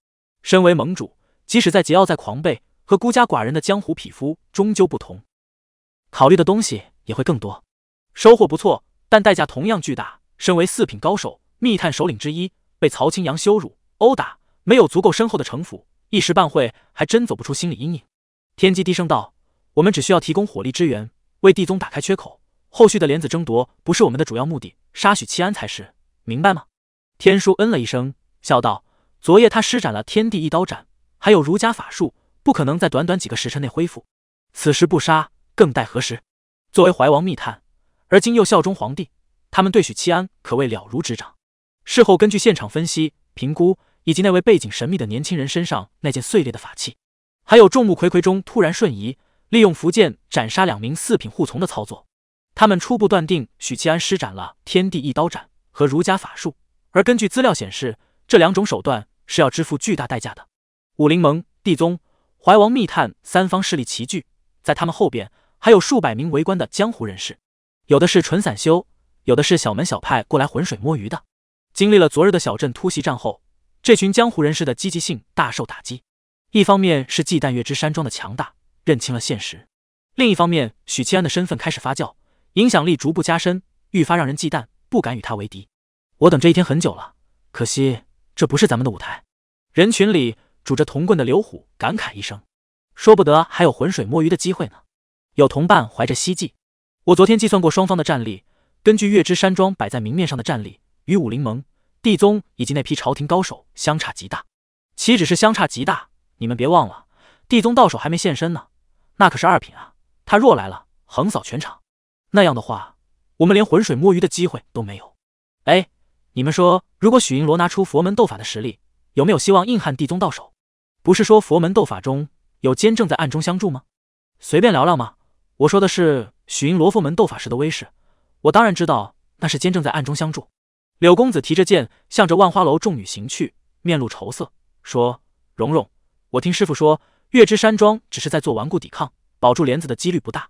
身为盟主，即使在桀骜在狂悖和孤家寡人的江湖匹夫，终究不同，考虑的东西也会更多。收获不错，但代价同样巨大。身为四品高手、密探首领之一，被曹青阳羞辱、殴打，没有足够深厚的城府，一时半会还真走不出心理阴影。天机低声道。我们只需要提供火力支援，为地宗打开缺口。后续的莲子争夺不是我们的主要目的，杀许七安才是，明白吗？天书嗯了一声，笑道：“昨夜他施展了天地一刀斩，还有儒家法术，不可能在短短几个时辰内恢复。此时不杀，更待何时？”作为怀王密探，而今又效忠皇帝，他们对许七安可谓了如指掌。事后根据现场分析、评估，以及那位背景神秘的年轻人身上那件碎裂的法器，还有众目睽睽中突然瞬移。利用符剑斩杀两名四品护从的操作，他们初步断定许七安施展了天地一刀斩和儒家法术，而根据资料显示，这两种手段是要支付巨大代价的。武林盟、地宗、怀王密探三方势力齐聚，在他们后边还有数百名围观的江湖人士，有的是纯散修，有的是小门小派过来浑水摸鱼的。经历了昨日的小镇突袭战后，这群江湖人士的积极性大受打击。一方面是忌惮月之山庄的强大。认清了现实，另一方面，许七安的身份开始发酵，影响力逐步加深，愈发让人忌惮，不敢与他为敌。我等这一天很久了，可惜这不是咱们的舞台。人群里拄着铜棍的刘虎感慨一声，说不得还有浑水摸鱼的机会呢。有同伴怀着希冀，我昨天计算过双方的战力，根据月之山庄摆在明面上的战力，与武林盟、地宗以及那批朝廷高手相差极大。岂止是相差极大，你们别忘了，地宗到手还没现身呢。那可是二品啊！他若来了，横扫全场。那样的话，我们连浑水摸鱼的机会都没有。哎，你们说，如果许银罗拿出佛门斗法的实力，有没有希望硬汉地宗到手？不是说佛门斗法中有监正在暗中相助吗？随便聊聊嘛。我说的是许银罗佛门斗法时的威势。我当然知道那是监正在暗中相助。柳公子提着剑，向着万花楼众女行去，面露愁色，说：“蓉蓉，我听师傅说。”月之山庄只是在做顽固抵抗，保住莲子的几率不大。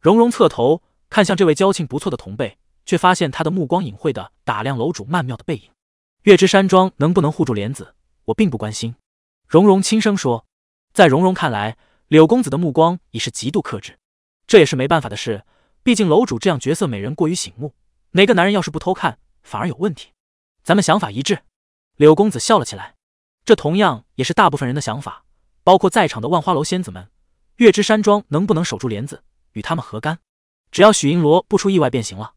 蓉蓉侧头看向这位交情不错的同辈，却发现他的目光隐晦的打量楼主曼妙的背影。月之山庄能不能护住莲子，我并不关心。蓉蓉轻声说，在蓉蓉看来，柳公子的目光已是极度克制，这也是没办法的事。毕竟楼主这样绝色美人过于醒目，哪个男人要是不偷看，反而有问题。咱们想法一致。柳公子笑了起来，这同样也是大部分人的想法。包括在场的万花楼仙子们，月之山庄能不能守住莲子，与他们何干？只要许银罗不出意外便行了。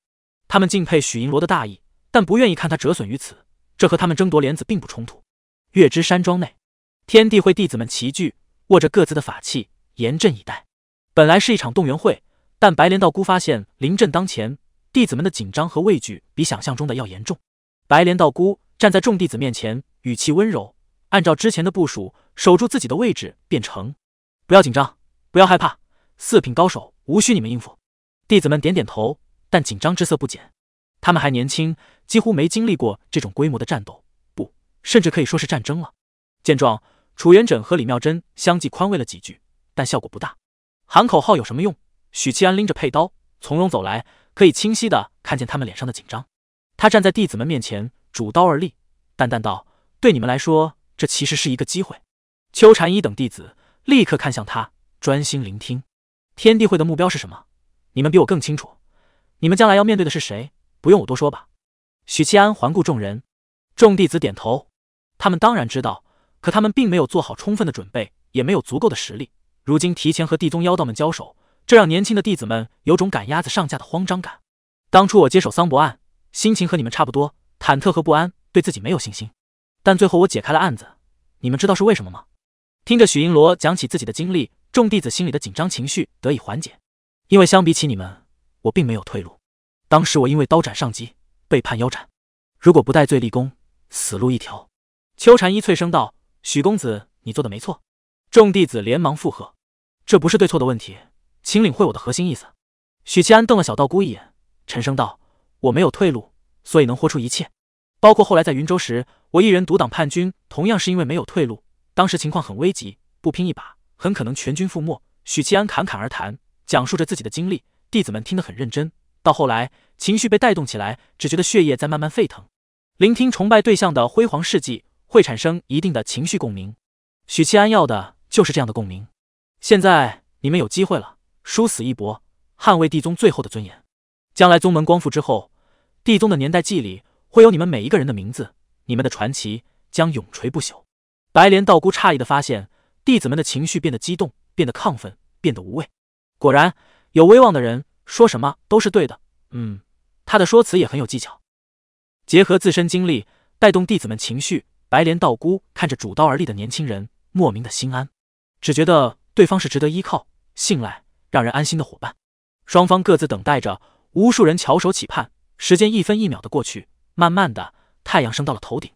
他们敬佩许银罗的大义，但不愿意看他折损于此。这和他们争夺莲子并不冲突。月之山庄内，天地会弟子们齐聚，握着各自的法器，严阵以待。本来是一场动员会，但白莲道姑发现临阵当前，弟子们的紧张和畏惧比想象中的要严重。白莲道姑站在众弟子面前，语气温柔，按照之前的部署。守住自己的位置便成，不要紧张，不要害怕，四品高手无需你们应付。弟子们点点头，但紧张之色不减。他们还年轻，几乎没经历过这种规模的战斗，不，甚至可以说是战争了。见状，楚元稹和李妙珍相继宽慰了几句，但效果不大。喊口号有什么用？许七安拎着佩刀从容走来，可以清晰的看见他们脸上的紧张。他站在弟子们面前，主刀而立，淡淡道：“对你们来说，这其实是一个机会。”秋禅一等弟子立刻看向他，专心聆听。天地会的目标是什么？你们比我更清楚。你们将来要面对的是谁？不用我多说吧。许七安环顾众人，众弟子点头。他们当然知道，可他们并没有做好充分的准备，也没有足够的实力。如今提前和地宗妖道们交手，这让年轻的弟子们有种赶鸭子上架的慌张感。当初我接手桑博案，心情和你们差不多，忐忑和不安，对自己没有信心。但最后我解开了案子，你们知道是为什么吗？听着许英罗讲起自己的经历，众弟子心里的紧张情绪得以缓解。因为相比起你们，我并没有退路。当时我因为刀斩上级，被判腰斩。如果不戴罪立功，死路一条。秋蝉一脆声道：“许公子，你做的没错。”众弟子连忙附和：“这不是对错的问题，请领会我的核心意思。”许七安瞪了小道姑一眼，沉声道：“我没有退路，所以能豁出一切。包括后来在云州时，我一人独挡叛军，同样是因为没有退路。当时情况很危急，不拼一把，很可能全军覆没。”许七安侃侃而谈，讲述着自己的经历，弟子们听得很认真。到后来，情绪被带动起来，只觉得血液在慢慢沸腾。聆听崇拜对象的辉煌事迹，会产生一定的情绪共鸣。许七安要的就是这样的共鸣。现在你们有机会了，殊死一搏，捍卫地宗最后的尊严。将来宗门光复之后，地宗的年代记里会有你们每一个人的名字，你们的传奇将永垂不朽。白莲道姑诧异的发现，弟子们的情绪变得激动，变得亢奋，变得无畏。果然，有威望的人。说什么都是对的，嗯，他的说辞也很有技巧，结合自身经历带动弟子们情绪。白莲道姑看着主刀而立的年轻人，莫名的心安，只觉得对方是值得依靠、信赖、让人安心的伙伴。双方各自等待着，无数人翘首企盼。时间一分一秒的过去，慢慢的，太阳升到了头顶。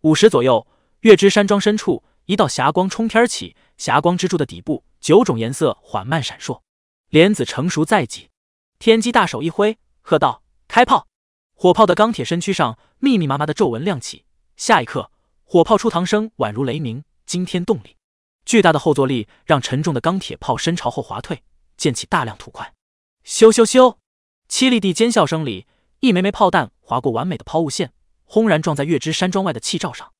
午时左右，月之山庄深处，一道霞光冲天起，霞光之柱的底部，九种颜色缓慢闪烁，莲子成熟在即。天机大手一挥，喝道：“开炮！”火炮的钢铁身躯上密密麻麻的皱纹亮起。下一刻，火炮出膛声宛如雷鸣，惊天动地。巨大的后坐力让沉重的钢铁炮身朝后滑退，溅起大量土块。咻咻咻！凄厉地尖笑声里，一枚枚炮弹划过完美的抛物线，轰然撞在月之山庄外的气罩上。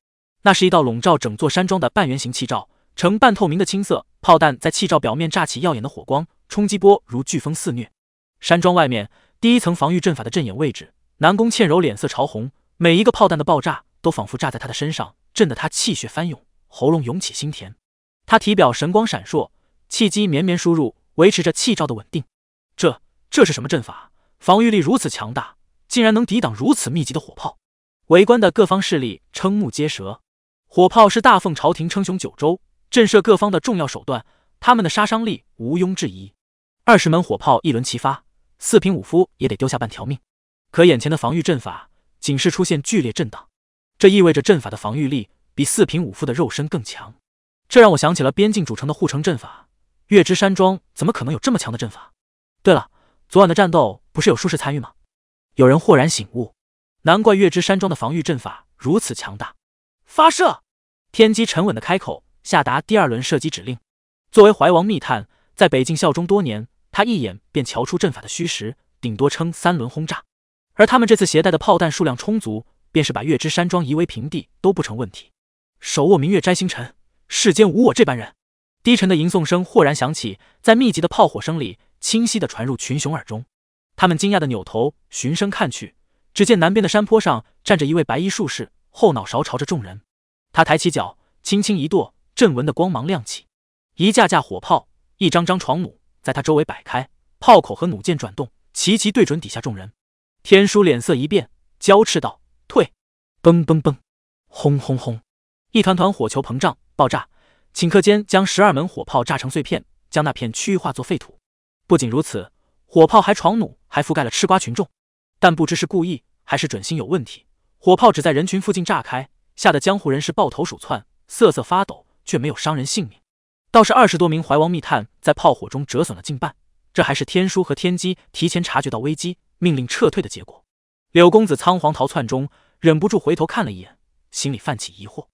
那是一道笼罩整座山庄的半圆形气罩，呈半透明的青色。炮弹在气罩表面炸起耀眼的火光，冲击波如飓风肆虐。山庄外面第一层防御阵法的阵眼位置，南宫倩柔脸色潮红，每一个炮弹的爆炸都仿佛炸在他的身上，震得他气血翻涌，喉咙涌起腥甜。他体表神光闪烁，气机绵绵输入，维持着气罩的稳定。这这是什么阵法？防御力如此强大，竟然能抵挡如此密集的火炮。围观的各方势力瞠目结舌。火炮是大奉朝廷称雄九州、震慑各方的重要手段，他们的杀伤力毋庸置疑。二十门火炮一轮齐发。四品武夫也得丢下半条命，可眼前的防御阵法仅是出现剧烈震荡，这意味着阵法的防御力比四品武夫的肉身更强。这让我想起了边境主城的护城阵法，月之山庄怎么可能有这么强的阵法？对了，昨晚的战斗不是有术士参与吗？有人豁然醒悟，难怪月之山庄的防御阵法如此强大。发射！天机沉稳的开口，下达第二轮射击指令。作为怀王密探，在北境效忠多年。他一眼便瞧出阵法的虚实，顶多称三轮轰炸。而他们这次携带的炮弹数量充足，便是把月之山庄夷为平地都不成问题。手握明月摘星辰，世间无我这般人。低沉的吟诵声豁然响起，在密集的炮火声里清晰地传入群雄耳中。他们惊讶地扭头循声看去，只见南边的山坡上站着一位白衣术士，后脑勺朝着众人。他抬起脚，轻轻一跺，阵纹的光芒亮起，一架架火炮，一张张床弩。在他周围摆开，炮口和弩箭转动，齐齐对准底下众人。天书脸色一变，娇斥道：“退！”嘣嘣嘣，轰轰轰，一团团火球膨胀爆炸，顷刻间将十二门火炮炸成碎片，将那片区域化作废土。不仅如此，火炮还闯弩，还覆盖了吃瓜群众。但不知是故意还是准心有问题，火炮只在人群附近炸开，吓得江湖人士抱头鼠窜，瑟瑟发抖，却没有伤人性命。倒是二十多名怀王密探在炮火中折损了近半，这还是天书和天机提前察觉到危机，命令撤退的结果。柳公子仓皇逃窜中，忍不住回头看了一眼，心里泛起疑惑：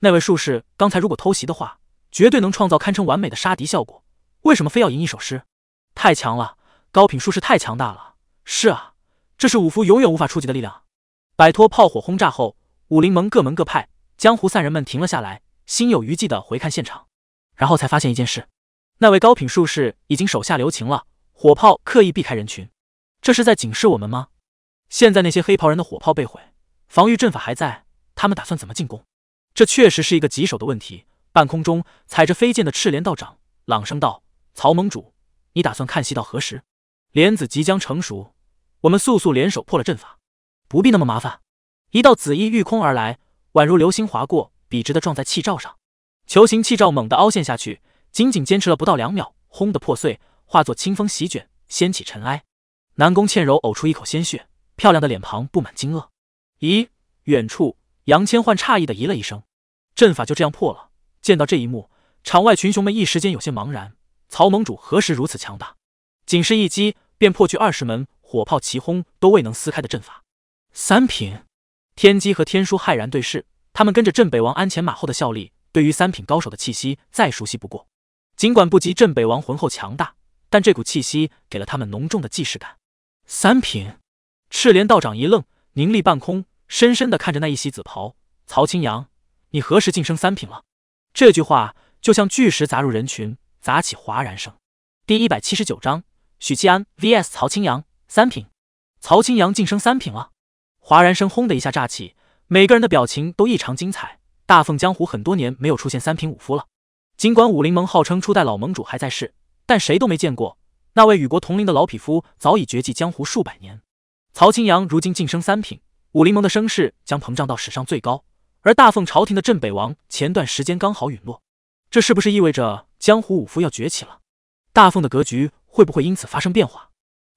那位术士刚才如果偷袭的话，绝对能创造堪称完美的杀敌效果，为什么非要吟一首诗？太强了，高品术士太强大了。是啊，这是五福永远无法触及的力量。摆脱炮火轰炸后，武林盟各门各派、江湖散人们停了下来，心有余悸的回看现场，然后才发现一件事：那位高品术士已经手下留情了，火炮刻意避开人群，这是在警示我们吗？现在那些黑袍人的火炮被毁，防御阵法还在，他们打算怎么进攻？这确实是一个棘手的问题。半空中踩着飞剑的赤莲道长朗声道：“曹盟主，你打算看戏到何时？莲子即将成熟，我们速速联手破了阵法。”不必那么麻烦。一道紫衣御空而来，宛如流星划过，笔直的撞在气罩上。球形气罩猛地凹陷下去，仅仅坚持了不到两秒，轰的破碎，化作清风席卷，掀起尘埃。南宫倩柔呕出一口鲜血，漂亮的脸庞布满惊愕。咦？远处，杨千唤诧异的咦了一声。阵法就这样破了。见到这一幕，场外群雄们一时间有些茫然。曹盟主何时如此强大？仅是一击便破去二十门火炮齐轰都未能撕开的阵法。三品，天机和天书骇然对视。他们跟着镇北王鞍前马后的效力，对于三品高手的气息再熟悉不过。尽管不及镇北王浑厚强大，但这股气息给了他们浓重的既视感。三品，赤莲道长一愣，凝立半空，深深的看着那一袭紫袍。曹青阳，你何时晋升三品了？这句话就像巨石砸入人群，砸起哗然声。第一百七十九章，许七安 vs 曹青阳，三品。曹青阳晋升三品了。哗然声轰的一下炸起，每个人的表情都异常精彩。大凤江湖很多年没有出现三品武夫了。尽管武林盟号称初代老盟主还在世，但谁都没见过那位与国同龄的老匹夫早已绝迹江湖数百年。曹青阳如今晋升三品，武林盟的声势将膨胀到史上最高。而大凤朝廷的镇北王前段时间刚好陨落，这是不是意味着江湖武夫要崛起了？大凤的格局会不会因此发生变化？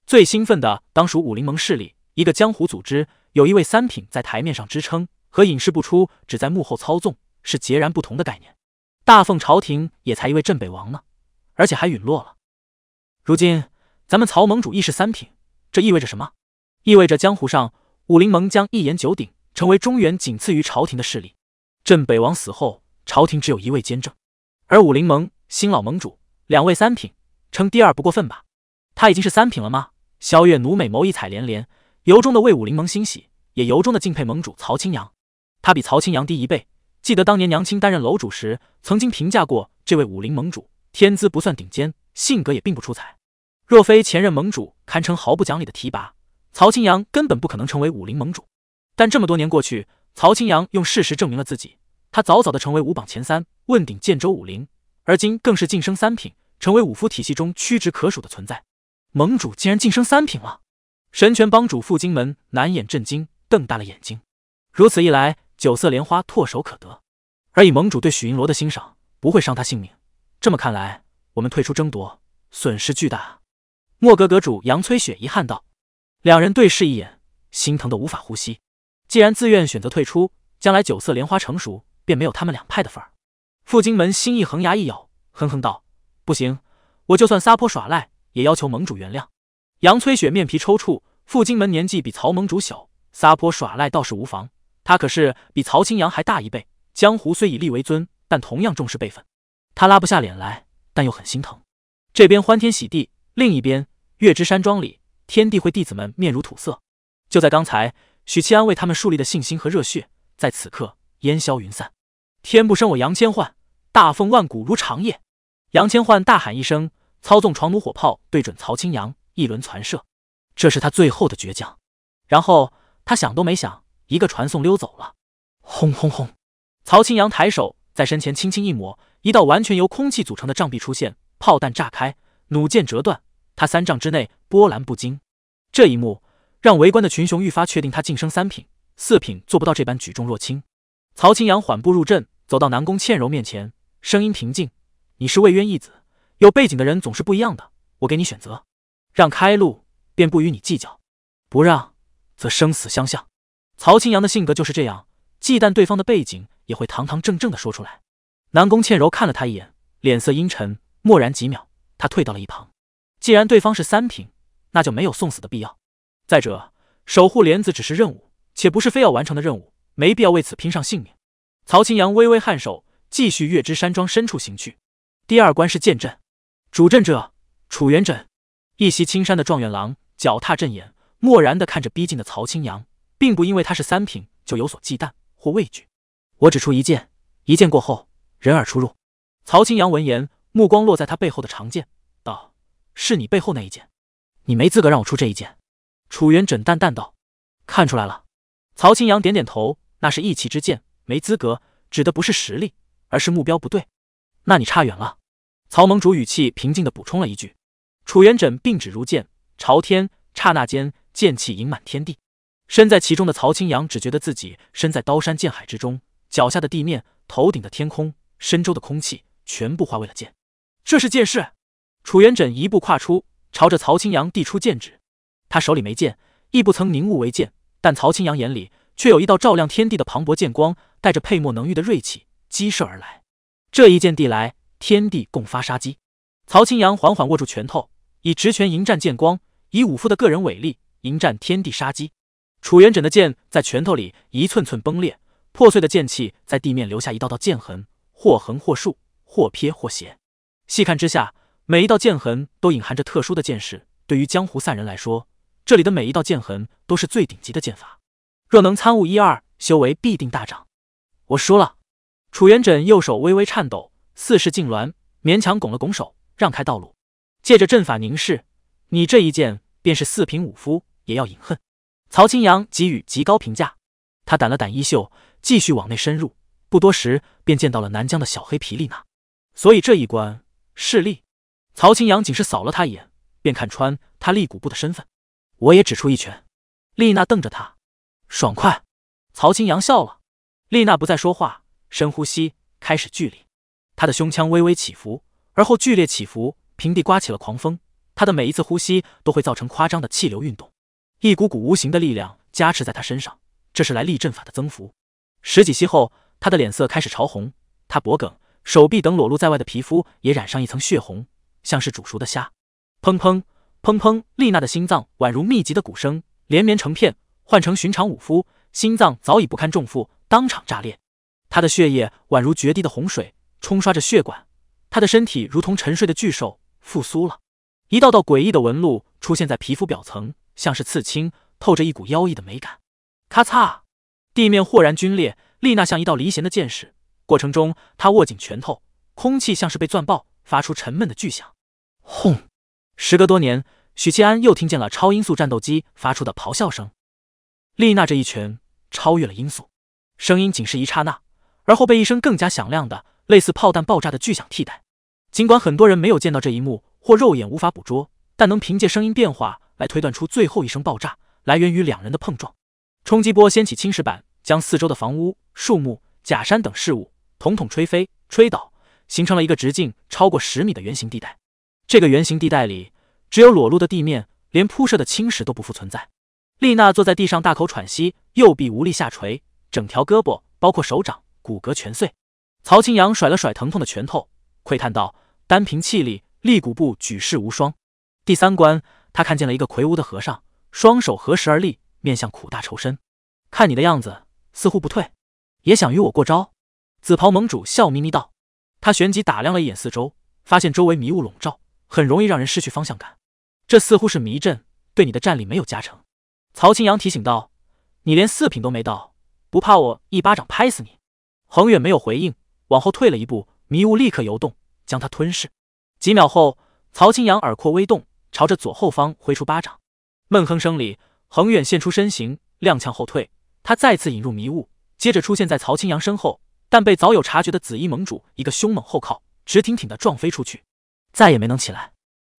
最兴奋的当属武林盟势力，一个江湖组织。有一位三品在台面上支撑，和隐世不出只在幕后操纵是截然不同的概念。大凤朝廷也才一位镇北王呢，而且还陨落了。如今咱们曹盟主亦是三品，这意味着什么？意味着江湖上武林盟将一言九鼎，成为中原仅次于朝廷的势力。镇北王死后，朝廷只有一位监正，而武林盟新老盟主两位三品，称第二不过分吧？他已经是三品了吗？萧月奴美眸一彩连连。由衷的为武林盟欣喜，也由衷的敬佩盟主曹青阳。他比曹青阳低一辈。记得当年娘亲担任楼主时，曾经评价过这位武林盟主：天资不算顶尖，性格也并不出彩。若非前任盟主堪称毫不讲理的提拔，曹青阳根本不可能成为武林盟主。但这么多年过去，曹青阳用事实证明了自己。他早早的成为五榜前三，问鼎剑州武林，而今更是晋升三品，成为武夫体系中屈指可数的存在。盟主竟然晋升三品了！神拳帮主傅金门难掩震惊，瞪大了眼睛。如此一来，九色莲花唾手可得。而以盟主对许银罗的欣赏，不会伤他性命。这么看来，我们退出争夺，损失巨大。莫阁阁主杨崔雪遗憾道。两人对视一眼，心疼的无法呼吸。既然自愿选择退出，将来九色莲花成熟，便没有他们两派的份儿。傅金门心一横，牙一咬，哼哼道：“不行，我就算撒泼耍赖，也要求盟主原谅。”杨崔雪面皮抽搐，傅金门年纪比曹盟主小，撒泼耍赖倒是无妨。他可是比曹青阳还大一辈，江湖虽以利为尊，但同样重视辈分。他拉不下脸来，但又很心疼。这边欢天喜地，另一边月之山庄里，天地会弟子们面如土色。就在刚才，许七安为他们树立的信心和热血，在此刻烟消云散。天不生我杨千唤，大风万古如长夜。杨千唤大喊一声，操纵床弩火炮对准曹青阳。一轮传射，这是他最后的倔强。然后他想都没想，一个传送溜走了。轰轰轰！曹青阳抬手在身前轻轻一抹，一道完全由空气组成的障壁出现，炮弹炸开，弩箭折断，他三丈之内波澜不惊。这一幕让围观的群雄愈发确定他晋升三品，四品做不到这般举重若轻。曹青阳缓步入阵，走到南宫倩柔面前，声音平静：“你是魏渊义子，有背景的人总是不一样的。我给你选择。”让开路，便不与你计较；不让，则生死相向。曹青阳的性格就是这样，忌惮对方的背景，也会堂堂正正的说出来。南宫倩柔看了他一眼，脸色阴沉，默然几秒，他退到了一旁。既然对方是三品，那就没有送死的必要。再者，守护莲子只是任务，且不是非要完成的任务，没必要为此拼上性命。曹青阳微微颔首，继续月之山庄深处行去。第二关是剑阵，主阵者楚元稹，一袭青衫的状元郎，脚踏阵眼，漠然的看着逼近的曹青阳，并不因为他是三品就有所忌惮或畏惧。我只出一剑，一剑过后，人耳出入。曹青阳闻言，目光落在他背后的长剑，道：“是你背后那一剑，你没资格让我出这一剑。”楚元稹淡淡道：“看出来了。”曹青阳点点头：“那是义气之剑，没资格，指的不是实力，而是目标不对。那你差远了。”曹盟主语气平静的补充了一句：“楚元稹并指如剑朝天，刹那间剑气盈满天地。身在其中的曹青阳只觉得自己身在刀山剑海之中，脚下的地面、头顶的天空、深周的空气，全部化为了剑。这是剑势。”楚元稹一步跨出，朝着曹青阳递出剑指。他手里没剑，亦不曾凝物为剑，但曹青阳眼里却有一道照亮天地的磅礴剑光，带着佩墨能御的锐气激射而来。这一剑递来。天地共发杀机，曹青阳缓缓握住拳头，以直拳迎战剑光，以武夫的个人伟力迎战天地杀机。楚元稹的剑在拳头里一寸寸崩裂，破碎的剑气在地面留下一道道剑痕，或横或竖，或撇或斜。细看之下，每一道剑痕都隐含着特殊的剑势。对于江湖散人来说，这里的每一道剑痕都是最顶级的剑法。若能参悟一二，修为必定大涨。我输了。楚元稹右手微微颤抖。四世痉挛，勉强拱了拱手，让开道路。借着阵法凝视，你这一剑，便是四品武夫也要饮恨。曹青阳给予极高评价。他掸了掸衣袖，继续往内深入。不多时，便见到了南疆的小黑皮丽娜。所以这一关势力，曹青阳仅是扫了他一眼，便看穿他立古部的身份。我也只出一拳。丽娜瞪着他，爽快。曹青阳笑了。丽娜不再说话，深呼吸，开始距离。他的胸腔微微起伏，而后剧烈起伏，平地刮起了狂风。她的每一次呼吸都会造成夸张的气流运动，一股股无形的力量加持在她身上，这是来历阵法的增幅。十几息后，她的脸色开始潮红，她脖颈、手臂等裸露在外的皮肤也染上一层血红，像是煮熟的虾。砰砰砰砰！丽娜的心脏宛如密集的鼓声，连绵成片。换成寻常武夫，心脏早已不堪重负，当场炸裂。他的血液宛如决堤的洪水。冲刷着血管，他的身体如同沉睡的巨兽复苏了，一道道诡异的纹路出现在皮肤表层，像是刺青，透着一股妖异的美感。咔嚓，地面豁然皲裂，丽娜像一道离弦的箭矢。过程中，她握紧拳头，空气像是被钻爆，发出沉闷的巨响。轰！时隔多年，许七安又听见了超音速战斗机发出的咆哮声。丽娜这一拳超越了音速，声音仅是一刹那，而后被一声更加响亮的。类似炮弹爆炸的巨响替代。尽管很多人没有见到这一幕，或肉眼无法捕捉，但能凭借声音变化来推断出最后一声爆炸来源于两人的碰撞。冲击波掀起青石板，将四周的房屋、树木、假山等事物统统吹飞、吹倒，形成了一个直径超过十米的圆形地带。这个圆形地带里只有裸露的地面，连铺设的青石都不复存在。丽娜坐在地上大口喘息，右臂无力下垂，整条胳膊包括手掌骨骼全碎。曹青阳甩了甩疼痛的拳头，喟叹道：“单凭气力，力谷部举世无双。”第三关，他看见了一个魁梧的和尚，双手合十而立，面向苦大仇深。看你的样子，似乎不退，也想与我过招。紫袍盟主笑眯眯道：“他旋即打量了一眼四周，发现周围迷雾笼罩，很容易让人失去方向感。这似乎是迷阵，对你的战力没有加成。”曹青阳提醒道：“你连四品都没到，不怕我一巴掌拍死你？”恒远没有回应。往后退了一步，迷雾立刻游动，将他吞噬。几秒后，曹青阳耳廓微动，朝着左后方挥出巴掌。闷哼声里，恒远现出身形，踉跄后退。他再次引入迷雾，接着出现在曹青阳身后，但被早有察觉的紫衣盟主一个凶猛后靠，直挺挺的撞飞出去，再也没能起来。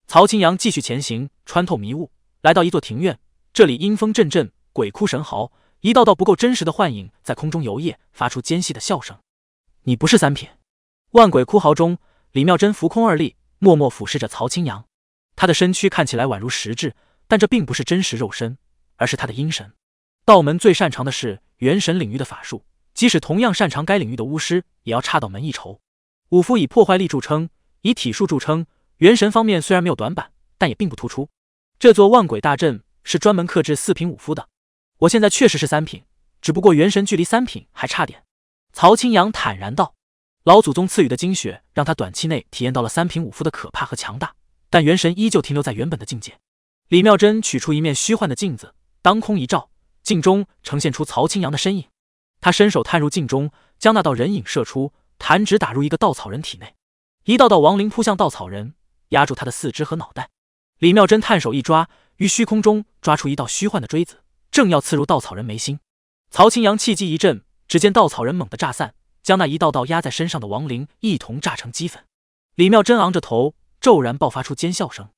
曹青阳继续前行，穿透迷雾，来到一座庭院。这里阴风阵阵，鬼哭神嚎，一道道不够真实的幻影在空中游曳，发出尖细的笑声。你不是三品，万鬼哭嚎中，李妙真浮空而立，默默俯视着曹青阳。他的身躯看起来宛如实质，但这并不是真实肉身，而是他的阴神。道门最擅长的是元神领域的法术，即使同样擅长该领域的巫师，也要差道门一筹。武夫以破坏力著称，以体术著称，元神方面虽然没有短板，但也并不突出。这座万鬼大阵是专门克制四品武夫的。我现在确实是三品，只不过元神距离三品还差点。”曹青阳坦然道：“老祖宗赐予的精血，让他短期内体验到了三品武夫的可怕和强大，但元神依旧停留在原本的境界。”李妙真取出一面虚幻的镜子，当空一照，镜中呈现出曹青阳的身影。他伸手探入镜中，将那道人影射出，弹指打入一个稻草人体内。一道道亡灵扑向稻草人，压住他的四肢和脑袋。李妙真探手一抓，于虚空中抓出一道虚幻的锥子，正要刺入稻草人眉心。曹青阳气机一震，只见稻草人猛地炸散，将那一道道压在身上的亡灵一同炸成齑粉。李妙真昂着头，骤然爆发出尖笑声。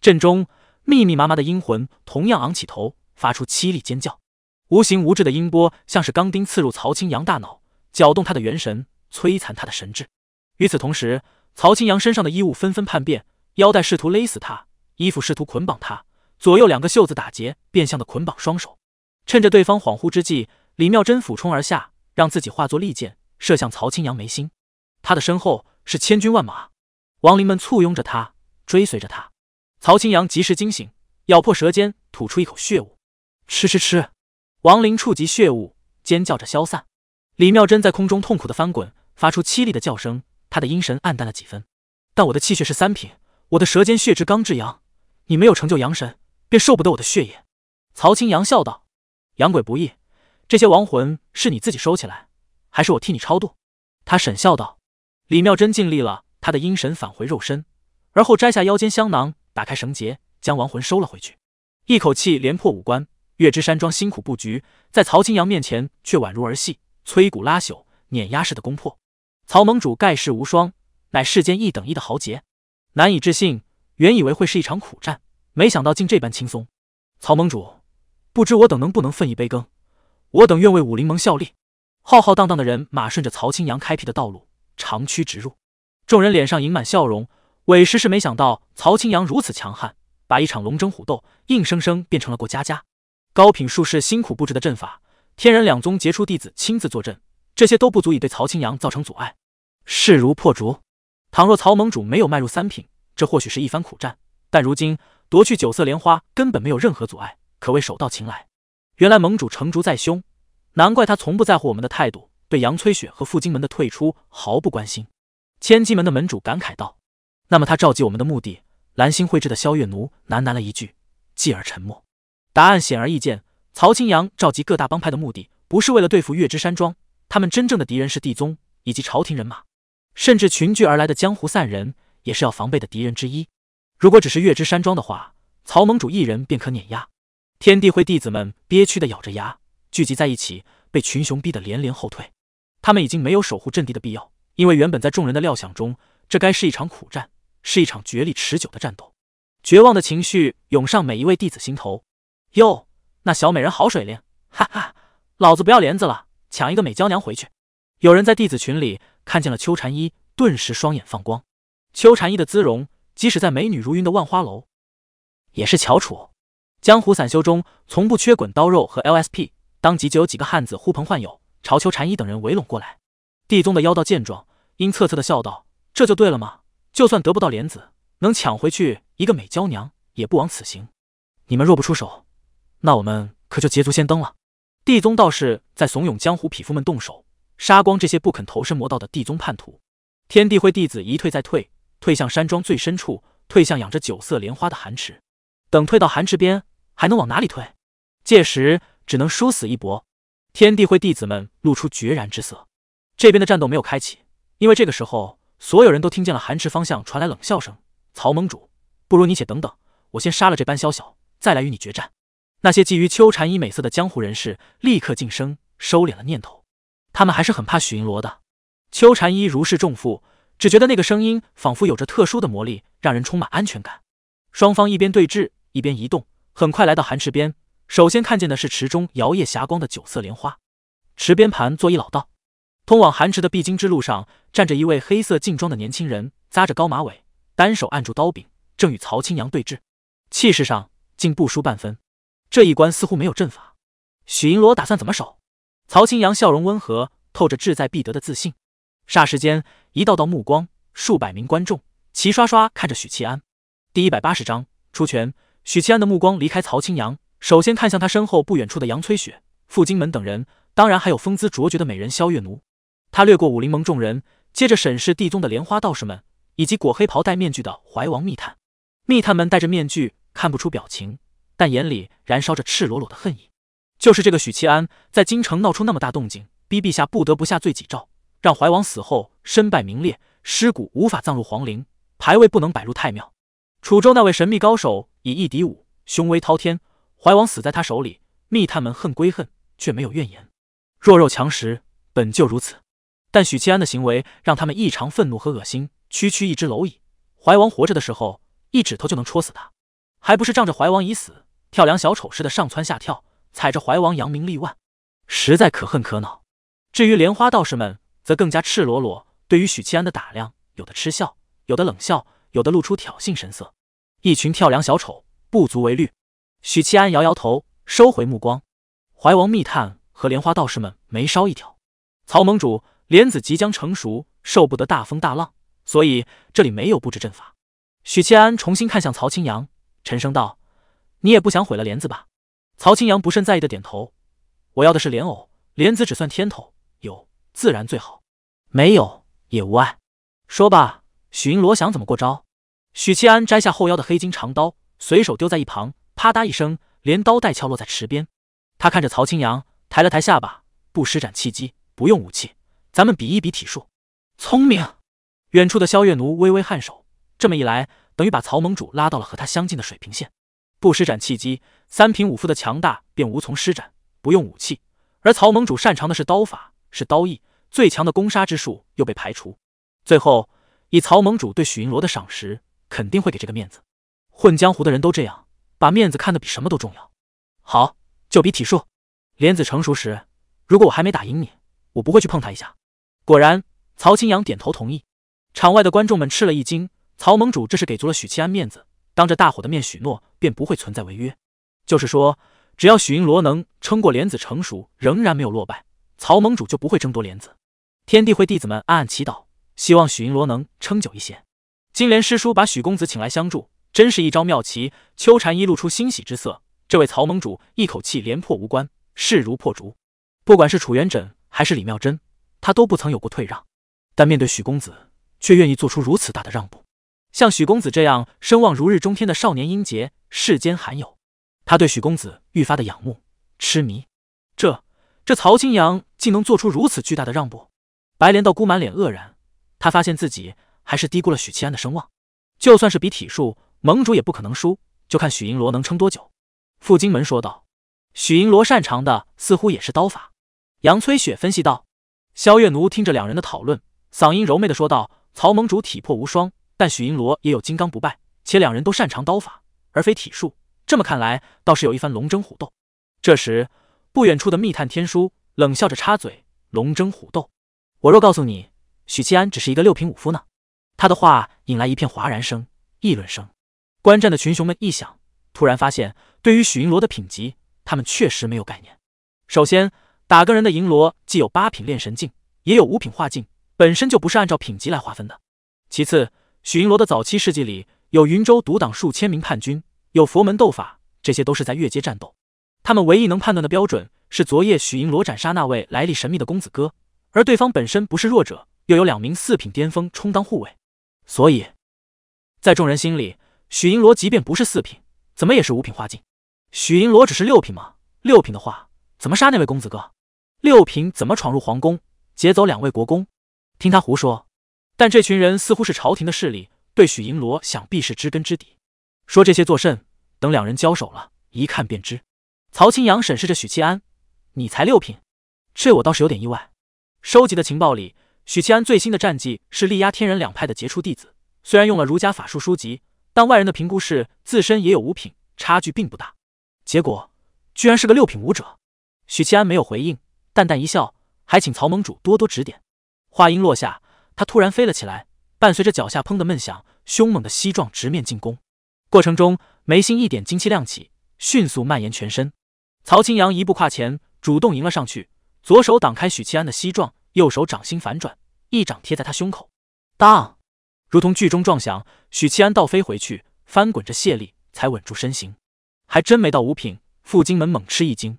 阵中。密密麻麻的阴魂同样昂起头，发出凄厉尖叫。无形无质的音波像是钢钉刺入曹青阳大脑，搅动他的元神，摧残他的神智。与此同时，曹青阳身上的衣物纷纷叛变，腰带试图勒死他，衣服试图捆绑他，左右两个袖子打结，变相的捆绑双手。趁着对方恍惚之际，李妙真俯冲而下，让自己化作利箭，射向曹青阳眉心。他的身后是千军万马，亡灵们簇拥着他，追随着他。曹青阳及时惊醒，咬破舌尖，吐出一口血雾，吃吃吃！亡灵触及血雾，尖叫着消散。李妙真在空中痛苦的翻滚，发出凄厉的叫声，他的阴神暗淡了几分。但我的气血是三品，我的舌尖血至刚至阳，你没有成就阳神，便受不得我的血液。曹青阳笑道：“养鬼不易，这些亡魂是你自己收起来，还是我替你超度？”他沈笑道：“李妙真尽力了，他的阴神返回肉身，而后摘下腰间香囊。”打开绳结，将亡魂收了回去，一口气连破五关。月之山庄辛苦布局，在曹青阳面前却宛如儿戏，摧骨拉朽，碾压式的攻破。曹盟主盖世无双，乃世间一等一的豪杰，难以置信。原以为会是一场苦战，没想到竟这般轻松。曹盟主，不知我等能不能分一杯羹？我等愿为武林盟效力。浩浩荡荡的人马顺着曹青阳开辟的道路长驱直入，众人脸上盈满笑容。委实是没想到曹青阳如此强悍，把一场龙争虎斗硬生生变成了过家家。高品术士辛苦布置的阵法，天人两宗杰出弟子亲自坐镇，这些都不足以对曹青阳造成阻碍，势如破竹。倘若曹盟主没有迈入三品，这或许是一番苦战。但如今夺去九色莲花根本没有任何阻碍，可谓手到擒来。原来盟主成竹在胸，难怪他从不在乎我们的态度，对杨翠雪和傅金门的退出毫不关心。千机门的门主感慨道。那么他召集我们的目的？蓝星绘制的萧月奴喃喃了一句，继而沉默。答案显而易见，曹青阳召集各大帮派的目的，不是为了对付月之山庄，他们真正的敌人是地宗以及朝廷人马，甚至群聚而来的江湖散人，也是要防备的敌人之一。如果只是月之山庄的话，曹盟主一人便可碾压。天地会弟子们憋屈的咬着牙，聚集在一起，被群雄逼得连连后退。他们已经没有守护阵地的必要，因为原本在众人的料想中，这该是一场苦战。是一场绝力持久的战斗，绝望的情绪涌上每一位弟子心头。哟，那小美人好水灵，哈哈，老子不要帘子了，抢一个美娇娘回去。有人在弟子群里看见了秋蝉衣，顿时双眼放光。秋蝉衣的姿容，即使在美女如云的万花楼，也是翘楚。江湖散修中从不缺滚刀肉和 LSP，当即就有几个汉子呼朋唤友，朝秋蝉衣等人围拢过来。地宗的妖道见状，阴恻恻的笑道：“这就对了吗？”就算得不到莲子，能抢回去一个美娇娘，也不枉此行。你们若不出手，那我们可就捷足先登了。地宗道士在怂恿江湖匹夫们动手，杀光这些不肯投身魔道的地宗叛徒。天地会弟子一退再退，退向山庄最深处，退向养着九色莲花的寒池。等退到寒池边，还能往哪里退？届时只能殊死一搏。天地会弟子们露出决然之色。这边的战斗没有开启，因为这个时候。所有人都听见了寒池方向传来冷笑声。曹盟主，不如你且等等，我先杀了这班宵小，再来与你决战。那些觊觎秋蝉衣美色的江湖人士立刻噤声，收敛了念头。他们还是很怕许银罗的。秋蝉衣如释重负，只觉得那个声音仿佛有着特殊的魔力，让人充满安全感。双方一边对峙，一边移动，很快来到寒池边。首先看见的是池中摇曳霞光的九色莲花。池边盘坐一老道。通往寒池的必经之路上，站着一位黑色劲装的年轻人，扎着高马尾，单手按住刀柄，正与曹青阳对峙，气势上竟不输半分。这一关似乎没有阵法，许银罗打算怎么守？曹青阳笑容温和，透着志在必得的自信。霎时间，一道道目光，数百名观众齐刷刷看着许七安。第一百八十章出拳。许七安的目光离开曹青阳，首先看向他身后不远处的杨崔雪、傅金门等人，当然还有风姿卓绝的美人萧月奴。他掠过武林盟众人，接着审视地宗的莲花道士们，以及裹黑袍戴面具的怀王密探。密探们戴着面具，看不出表情，但眼里燃烧着赤裸裸的恨意。就是这个许七安，在京城闹出那么大动静，逼陛下不得不下罪己诏，让怀王死后身败名裂，尸骨无法葬入皇陵，牌位不能摆入太庙。楚州那位神秘高手以一敌五，雄威滔天。怀王死在他手里，密探们恨归恨，却没有怨言。弱肉强食本就如此，但许七安的行为让他们异常愤怒和恶心。区区一只蝼蚁，怀王活着的时候，一指头就能戳死他，还不是仗着怀王已死，跳梁小丑似的上蹿下跳，踩着怀王扬名立万，实在可恨可恼。至于莲花道士们，则更加赤裸裸，对于许七安的打量，有的嗤笑，有的冷笑，有的露出挑衅神色。一群跳梁小丑，不足为虑。许七安摇摇头，收回目光。怀王密探和莲花道士们眉梢一挑，曹盟主莲子即将成熟，受不得大风大浪，所以这里没有布置阵法。许七安重新看向曹青阳，沉声道：“你也不想毁了莲子吧？”曹青阳不甚在意的点头：“我要的是莲藕，莲子只算天头，有自然最好，没有也无碍。说吧，许银罗想怎么过招？”许七安摘下后腰的黑金长刀，随手丢在一旁。啪嗒一声，镰刀带鞘落在池边。他看着曹青阳，抬了抬下巴，不施展气机，不用武器，咱们比一比体术。聪明。远处的萧月奴微微颔首，这么一来，等于把曹盟主拉到了和他相近的水平线。不施展气机，三品武夫的强大便无从施展；不用武器，而曹盟主擅长的是刀法，是刀艺，最强的攻杀之术又被排除。最后，以曹盟主对许银罗的赏识，肯定会给这个面子。混江湖的人都这样。把面子看得比什么都重要。好，就比体术。莲子成熟时，如果我还没打赢你，我不会去碰他一下。果然，曹青阳点头同意。场外的观众们吃了一惊，曹盟主这是给足了许七安面子，当着大伙的面许诺，便不会存在违约。就是说，只要许云罗能撑过莲子成熟，仍然没有落败，曹盟主就不会争夺莲子。天地会弟子们暗暗祈祷，希望许云罗能撑久一些。金莲师叔把许公子请来相助。真是一招妙棋，秋蝉一露出欣喜之色。这位曹盟主一口气连破五关，势如破竹。不管是楚元稹还是李妙真，他都不曾有过退让，但面对许公子，却愿意做出如此大的让步。像许公子这样声望如日中天的少年英杰，世间罕有。他对许公子愈发的仰慕痴迷。这这曹青阳竟能做出如此巨大的让步？白莲道姑满脸愕然，他发现自己还是低估了许七安的声望。就算是比体术。盟主也不可能输，就看许银罗能撑多久。”傅金门说道。“许银罗擅长的似乎也是刀法。”杨崔雪分析道。萧月奴听着两人的讨论，嗓音柔媚的说道：“曹盟主体魄无双，但许银罗也有金刚不败，且两人都擅长刀法，而非体术。这么看来，倒是有一番龙争虎斗。”这时，不远处的密探天书冷笑着插嘴：“龙争虎斗？我若告诉你，许七安只是一个六品武夫呢？”他的话引来一片哗然声、议论声。观战的群雄们一想，突然发现，对于许银罗的品级，他们确实没有概念。首先，打更人的银罗既有八品炼神境，也有五品化境，本身就不是按照品级来划分的。其次，许银罗的早期事迹里有云州独挡数千名叛军，有佛门斗法，这些都是在越阶战斗。他们唯一能判断的标准是昨夜许银罗斩杀那位来历神秘的公子哥，而对方本身不是弱者，又有两名四品巅峰充当护卫，所以，在众人心里。许银罗即便不是四品，怎么也是五品化境。许银罗只是六品吗？六品的话，怎么杀那位公子哥？六品怎么闯入皇宫，劫走两位国公？听他胡说。但这群人似乎是朝廷的势力，对许银罗想必是知根知底。说这些作甚？等两人交手了，一看便知。曹青阳审视着许七安：“你才六品，这我倒是有点意外。”收集的情报里，许七安最新的战绩是力压天人两派的杰出弟子，虽然用了儒家法术书籍。但外人的评估是自身也有五品，差距并不大。结果居然是个六品武者。许七安没有回应，淡淡一笑，还请曹盟主多多指点。话音落下，他突然飞了起来，伴随着脚下砰的闷响，凶猛的膝撞直面进攻。过程中眉心一点精气亮起，迅速蔓延全身。曹青阳一步跨前，主动迎了上去，左手挡开许七安的膝撞，右手掌心反转，一掌贴在他胸口，当。如同剧中撞响，许七安倒飞回去，翻滚着卸力，才稳住身形。还真没到五品，傅金门猛吃一惊，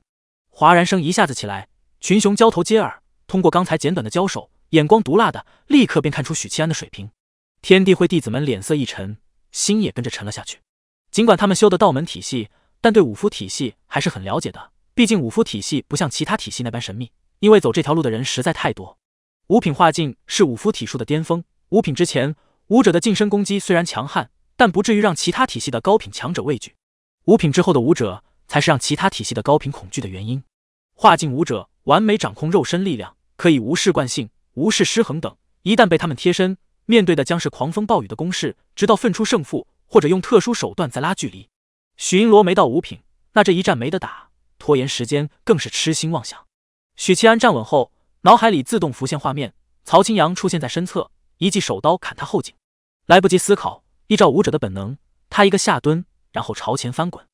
哗然声一下子起来，群雄交头接耳。通过刚才简短的交手，眼光毒辣的立刻便看出许七安的水平。天地会弟子们脸色一沉，心也跟着沉了下去。尽管他们修的道门体系，但对五福体系还是很了解的。毕竟五福体系不像其他体系那般神秘，因为走这条路的人实在太多。五品化境是五福体术的巅峰，五品之前，武者的近身攻击虽然强悍，但不至于让其他体系的高品强者畏惧。五品之后的武者，才是让其他体系的高品恐惧的原因。化境武者完美掌控肉身力量，可以无视惯性、无视失衡等。一旦被他们贴身，面对的将是狂风暴雨的攻势，直到分出胜负，或者用特殊手段再拉距离。许银罗没到五品，那这一战没得打。拖延时间更是痴心妄想。许七安站稳后，脑海里自动浮现画面：曹青阳出现在身侧，一记手刀砍他后颈。来不及思考，依照武者的本能，他一个下蹲，然后朝前翻滚。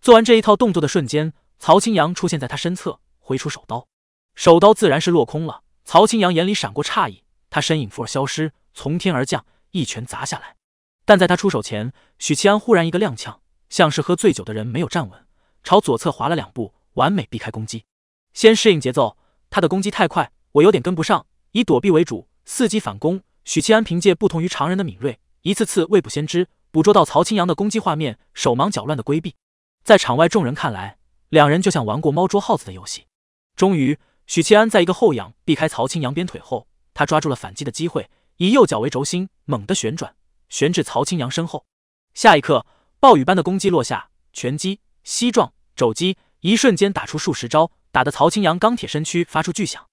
做完这一套动作的瞬间，曹青阳出现在他身侧，挥出手刀，手刀自然是落空了。曹青阳眼里闪过诧异，他身影忽而消失，从天而降，一拳砸下来。但在他出手前，许七安忽然一个踉跄，像是喝醉酒的人没有站稳，朝左侧滑了两步。完美避开攻击，先适应节奏。他的攻击太快，我有点跟不上。以躲避为主，伺机反攻。许七安凭借不同于常人的敏锐，一次次未卜先知，捕捉到曹青阳的攻击画面，手忙脚乱的规避。在场外众人看来，两人就像玩过猫捉耗子的游戏。终于，许七安在一个后仰避开曹青阳鞭腿后，他抓住了反击的机会，以右脚为轴心，猛地旋转，旋至曹青阳身后。下一刻，暴雨般的攻击落下，拳击、膝撞、肘击。一瞬间打出数十招，打得曹青阳钢铁身躯发出巨响。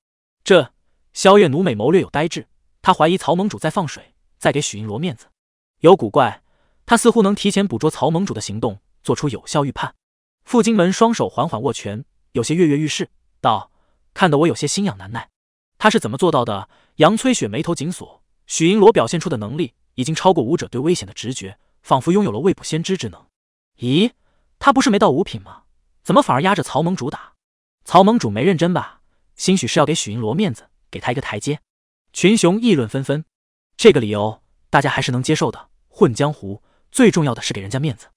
这萧月奴美谋略有呆滞，他怀疑曹盟主在放水，在给许银罗面子。有古怪，他似乎能提前捕捉曹盟主的行动，做出有效预判。傅金门双手缓缓握拳，有些跃跃欲试，道：“看得我有些心痒难耐。他是怎么做到的？”杨崔雪眉头紧锁，许银罗表现出的能力已经超过武者对危险的直觉，仿佛拥有了未卜先知之能。咦，他不是没到五品吗？怎么反而压着曹盟主打？曹盟主没认真吧？兴许是要给许银罗面子，给他一个台阶。群雄议论纷纷，这个理由大家还是能接受的。混江湖最重要的是给人家面子，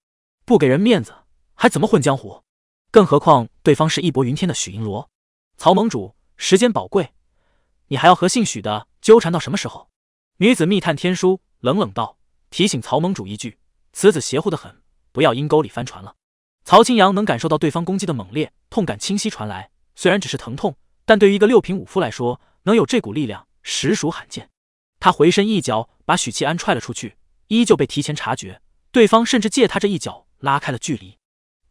不给人面子还怎么混江湖？更何况对方是义薄云天的许银罗。曹盟主，时间宝贵，你还要和姓许的纠缠到什么时候？女子密探天书，冷冷道，提醒曹盟主一句：此子邪乎的很，不要阴沟里翻船了。曹青阳能感受到对方攻击的猛烈，痛感清晰传来。虽然只是疼痛，但对于一个六品武夫来说，能有这股力量实属罕见。他回身一脚把许七安踹了出去，依旧被提前察觉。对方甚至借他这一脚拉开了距离。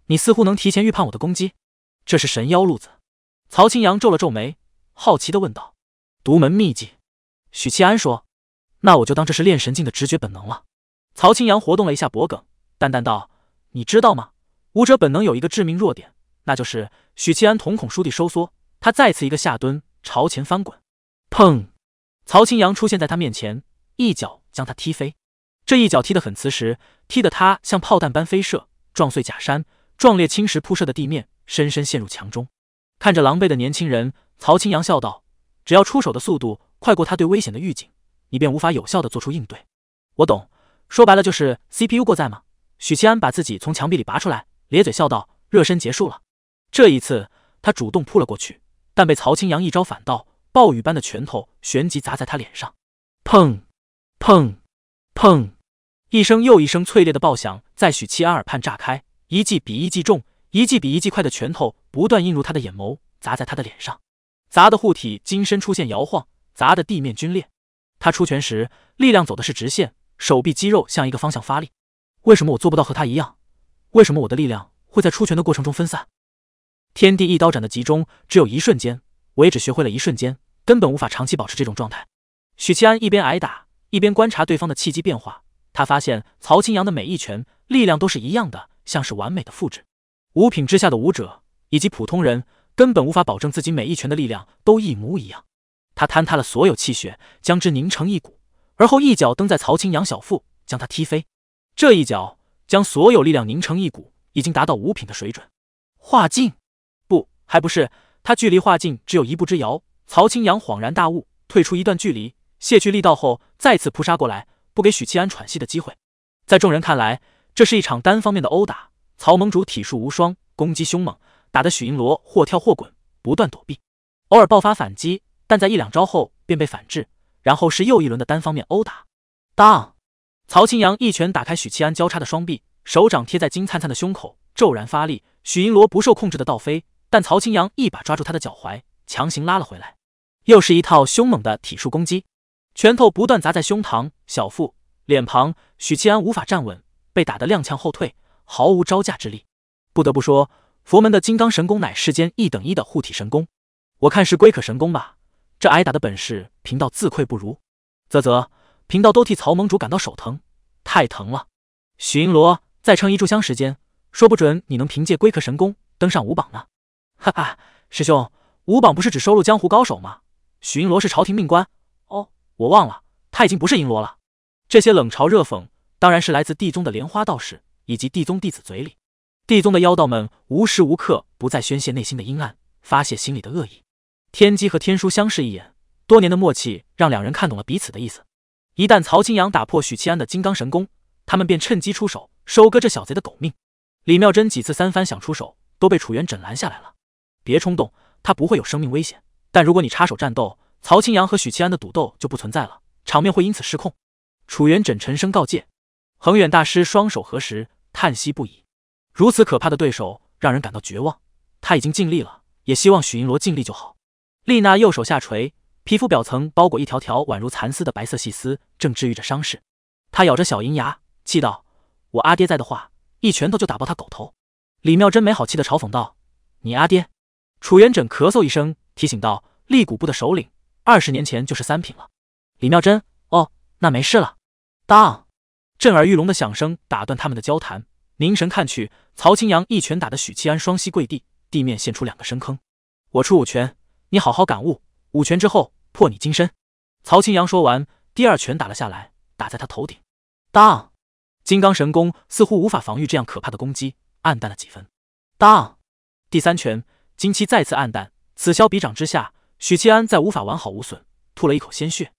你似乎能提前预判我的攻击，这是神妖路子？曹青阳皱了皱眉，好奇的问道：“独门秘技？”许七安说：“那我就当这是炼神境的直觉本能了。”曹青阳活动了一下脖颈，淡淡道：“你知道吗？”武者本能有一个致命弱点，那就是许七安瞳孔倏地收缩，他再次一个下蹲，朝前翻滚，砰！曹青阳出现在他面前，一脚将他踢飞。这一脚踢得很瓷实，踢得他像炮弹般飞射，撞碎假山，壮烈青石铺设的地面，深深陷入墙中。看着狼狈的年轻人，曹青阳笑道：“只要出手的速度快过他对危险的预警，你便无法有效的做出应对。我懂，说白了就是 CPU 过载吗？”许七安把自己从墙壁里拔出来。咧嘴笑道：“热身结束了。”这一次，他主动扑了过去，但被曹青阳一招反倒，暴雨般的拳头旋即砸在他脸上。砰！砰！砰！一声又一声脆裂的爆响在许七安耳畔炸开，一记比一记重，一记比一记快的拳头不断映入他的眼眸，砸在他的脸上，砸的护体金身出现摇晃，砸的地面皲裂。他出拳时力量走的是直线，手臂肌肉向一个方向发力。为什么我做不到和他一样？为什么我的力量会在出拳的过程中分散？天地一刀斩的集中只有一瞬间，我也只学会了一瞬间，根本无法长期保持这种状态。许七安一边挨打，一边观察对方的气机变化。他发现曹青阳的每一拳力量都是一样的，像是完美的复制。五品之下的武者以及普通人根本无法保证自己每一拳的力量都一模一样。他坍塌了所有气血，将之凝成一股，而后一脚蹬在曹青阳小腹，将他踢飞。这一脚。将所有力量凝成一股，已经达到五品的水准。化境？不，还不是。他距离化境只有一步之遥。曹青阳恍然大悟，退出一段距离，卸去力道后，再次扑杀过来，不给许七安喘息的机会。在众人看来，这是一场单方面的殴打。曹盟主体术无双，攻击凶猛，打得许银罗或跳或滚，不断躲避，偶尔爆发反击，但在一两招后便被反制，然后是又一轮的单方面殴打。当，曹清扬一拳打开许七安交叉的双臂，手掌贴在金灿灿的胸口，骤然发力，许银罗不受控制的倒飞，但曹清扬一把抓住他的脚踝，强行拉了回来，又是一套凶猛的体术攻击，拳头不断砸在胸膛、小腹、脸庞，许七安无法站稳，被打得踉跄后退，毫无招架之力。不得不说，佛门的金刚神功乃世间一等一的护体神功。我看是龟壳神功吧，这挨打的本事，贫道自愧不如。啧啧，贫道都替曹盟主感到手疼，太疼了。许银罗，再撑一炷香时间，说不准你能凭借龟壳神功登上五榜呢。哈哈，师兄，五榜不是只收录江湖高手吗？许银罗是朝廷命官哦，我忘了，他已经不是银罗了。这些冷嘲热讽，当然是来自地宗的莲花道士以及地宗弟子嘴里。地宗的妖道们无时无刻不在宣泄内心的阴暗，发泄心里的恶意。天机和天书相视一眼，多年的默契让两人看懂了彼此的意思。一旦曹清扬打破许七安的金刚神功，他们便趁机出手收割这小贼的狗命。李妙珍几次三番想出手，都被楚元稹拦下来了。别冲动，他不会有生命危险。但如果你插手战斗，曹清扬和许七安的赌斗就不存在了，场面会因此失控。楚元稹沉声告诫。恒远大师双手合十，叹息不已。如此可怕的对手，让人感到绝望。他已经尽力了，也希望许银罗尽力就好。丽娜右手下垂，皮肤表层包裹一条条宛如蚕丝的白色细丝，正治愈着伤势。她咬着小银牙，气道：“我阿爹在的话，一拳头就打爆他狗头。”李妙真没好气的嘲讽道：“你阿爹？”楚元稹咳嗽一声，提醒道：“立谷部的首领，二十年前就是三品了。”李妙真：“哦，那没事了。”当，震耳欲聋的响声打断他们的交谈。凝神看去，曹清阳一拳打得许七安双膝跪地，地面现出两个深坑。我出五拳，你好好感悟。五拳之后破你金身。曹清阳说完，第二拳打了下来，打在他头顶。当，金刚神功似乎无法防御这样可怕的攻击，暗淡了几分。当，第三拳，金气再次暗淡。此消彼长之下，许七安再无法完好无损，吐了一口鲜血。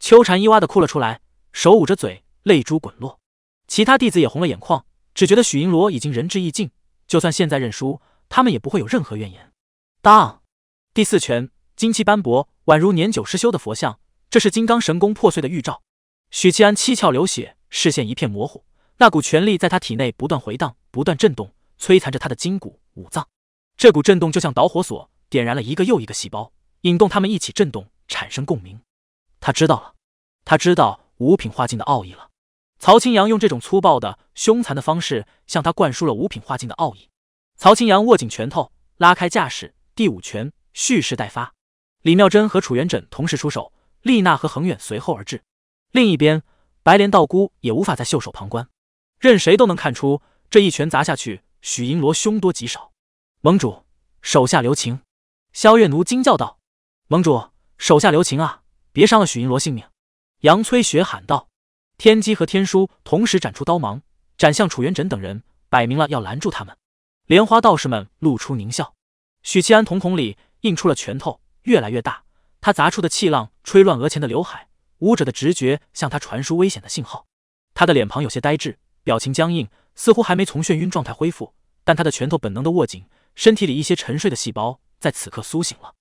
秋蝉伊哇的哭了出来，手捂着嘴，泪珠滚落。其他弟子也红了眼眶。只觉得许银罗已经仁至义尽，就算现在认输，他们也不会有任何怨言。当，第四拳，金气斑驳，宛如年久失修的佛像，这是金刚神功破碎的预兆。许七安七窍流血，视线一片模糊，那股权力在他体内不断回荡，不断震动，摧残着他的筋骨五脏。这股震动就像导火索，点燃了一个又一个细胞，引动他们一起震动，产生共鸣。他知道了，他知道五品化境的奥义了。曹清阳用这种粗暴的、凶残的方式向他灌输了五品化境的奥义。曹清阳握紧拳头，拉开架势，第五拳蓄势待发。李妙珍和楚元稹同时出手，丽娜和恒远随后而至。另一边，白莲道姑也无法再袖手旁观，任谁都能看出这一拳砸下去，许银罗凶多吉少。盟主，手下留情！萧月奴惊叫道：“盟主，手下留情啊！别伤了许银罗性命！”杨翠雪喊道。天机和天书同时展出刀芒，斩向楚元稹等人，摆明了要拦住他们。莲花道士们露出狞笑。许七安瞳孔里映出了拳头，越来越大。他砸出的气浪吹乱额前的刘海，武者的直觉向他传输危险的信号。他的脸庞有些呆滞，表情僵硬，似乎还没从眩晕状态恢复。但他的拳头本能的握紧，身体里一些沉睡的细胞在此刻苏醒了，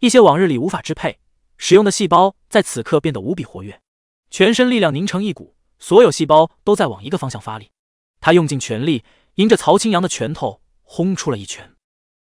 一些往日里无法支配使用的细胞在此刻变得无比活跃。全身力量凝成一股，所有细胞都在往一个方向发力。他用尽全力，迎着曹青阳的拳头轰出了一拳。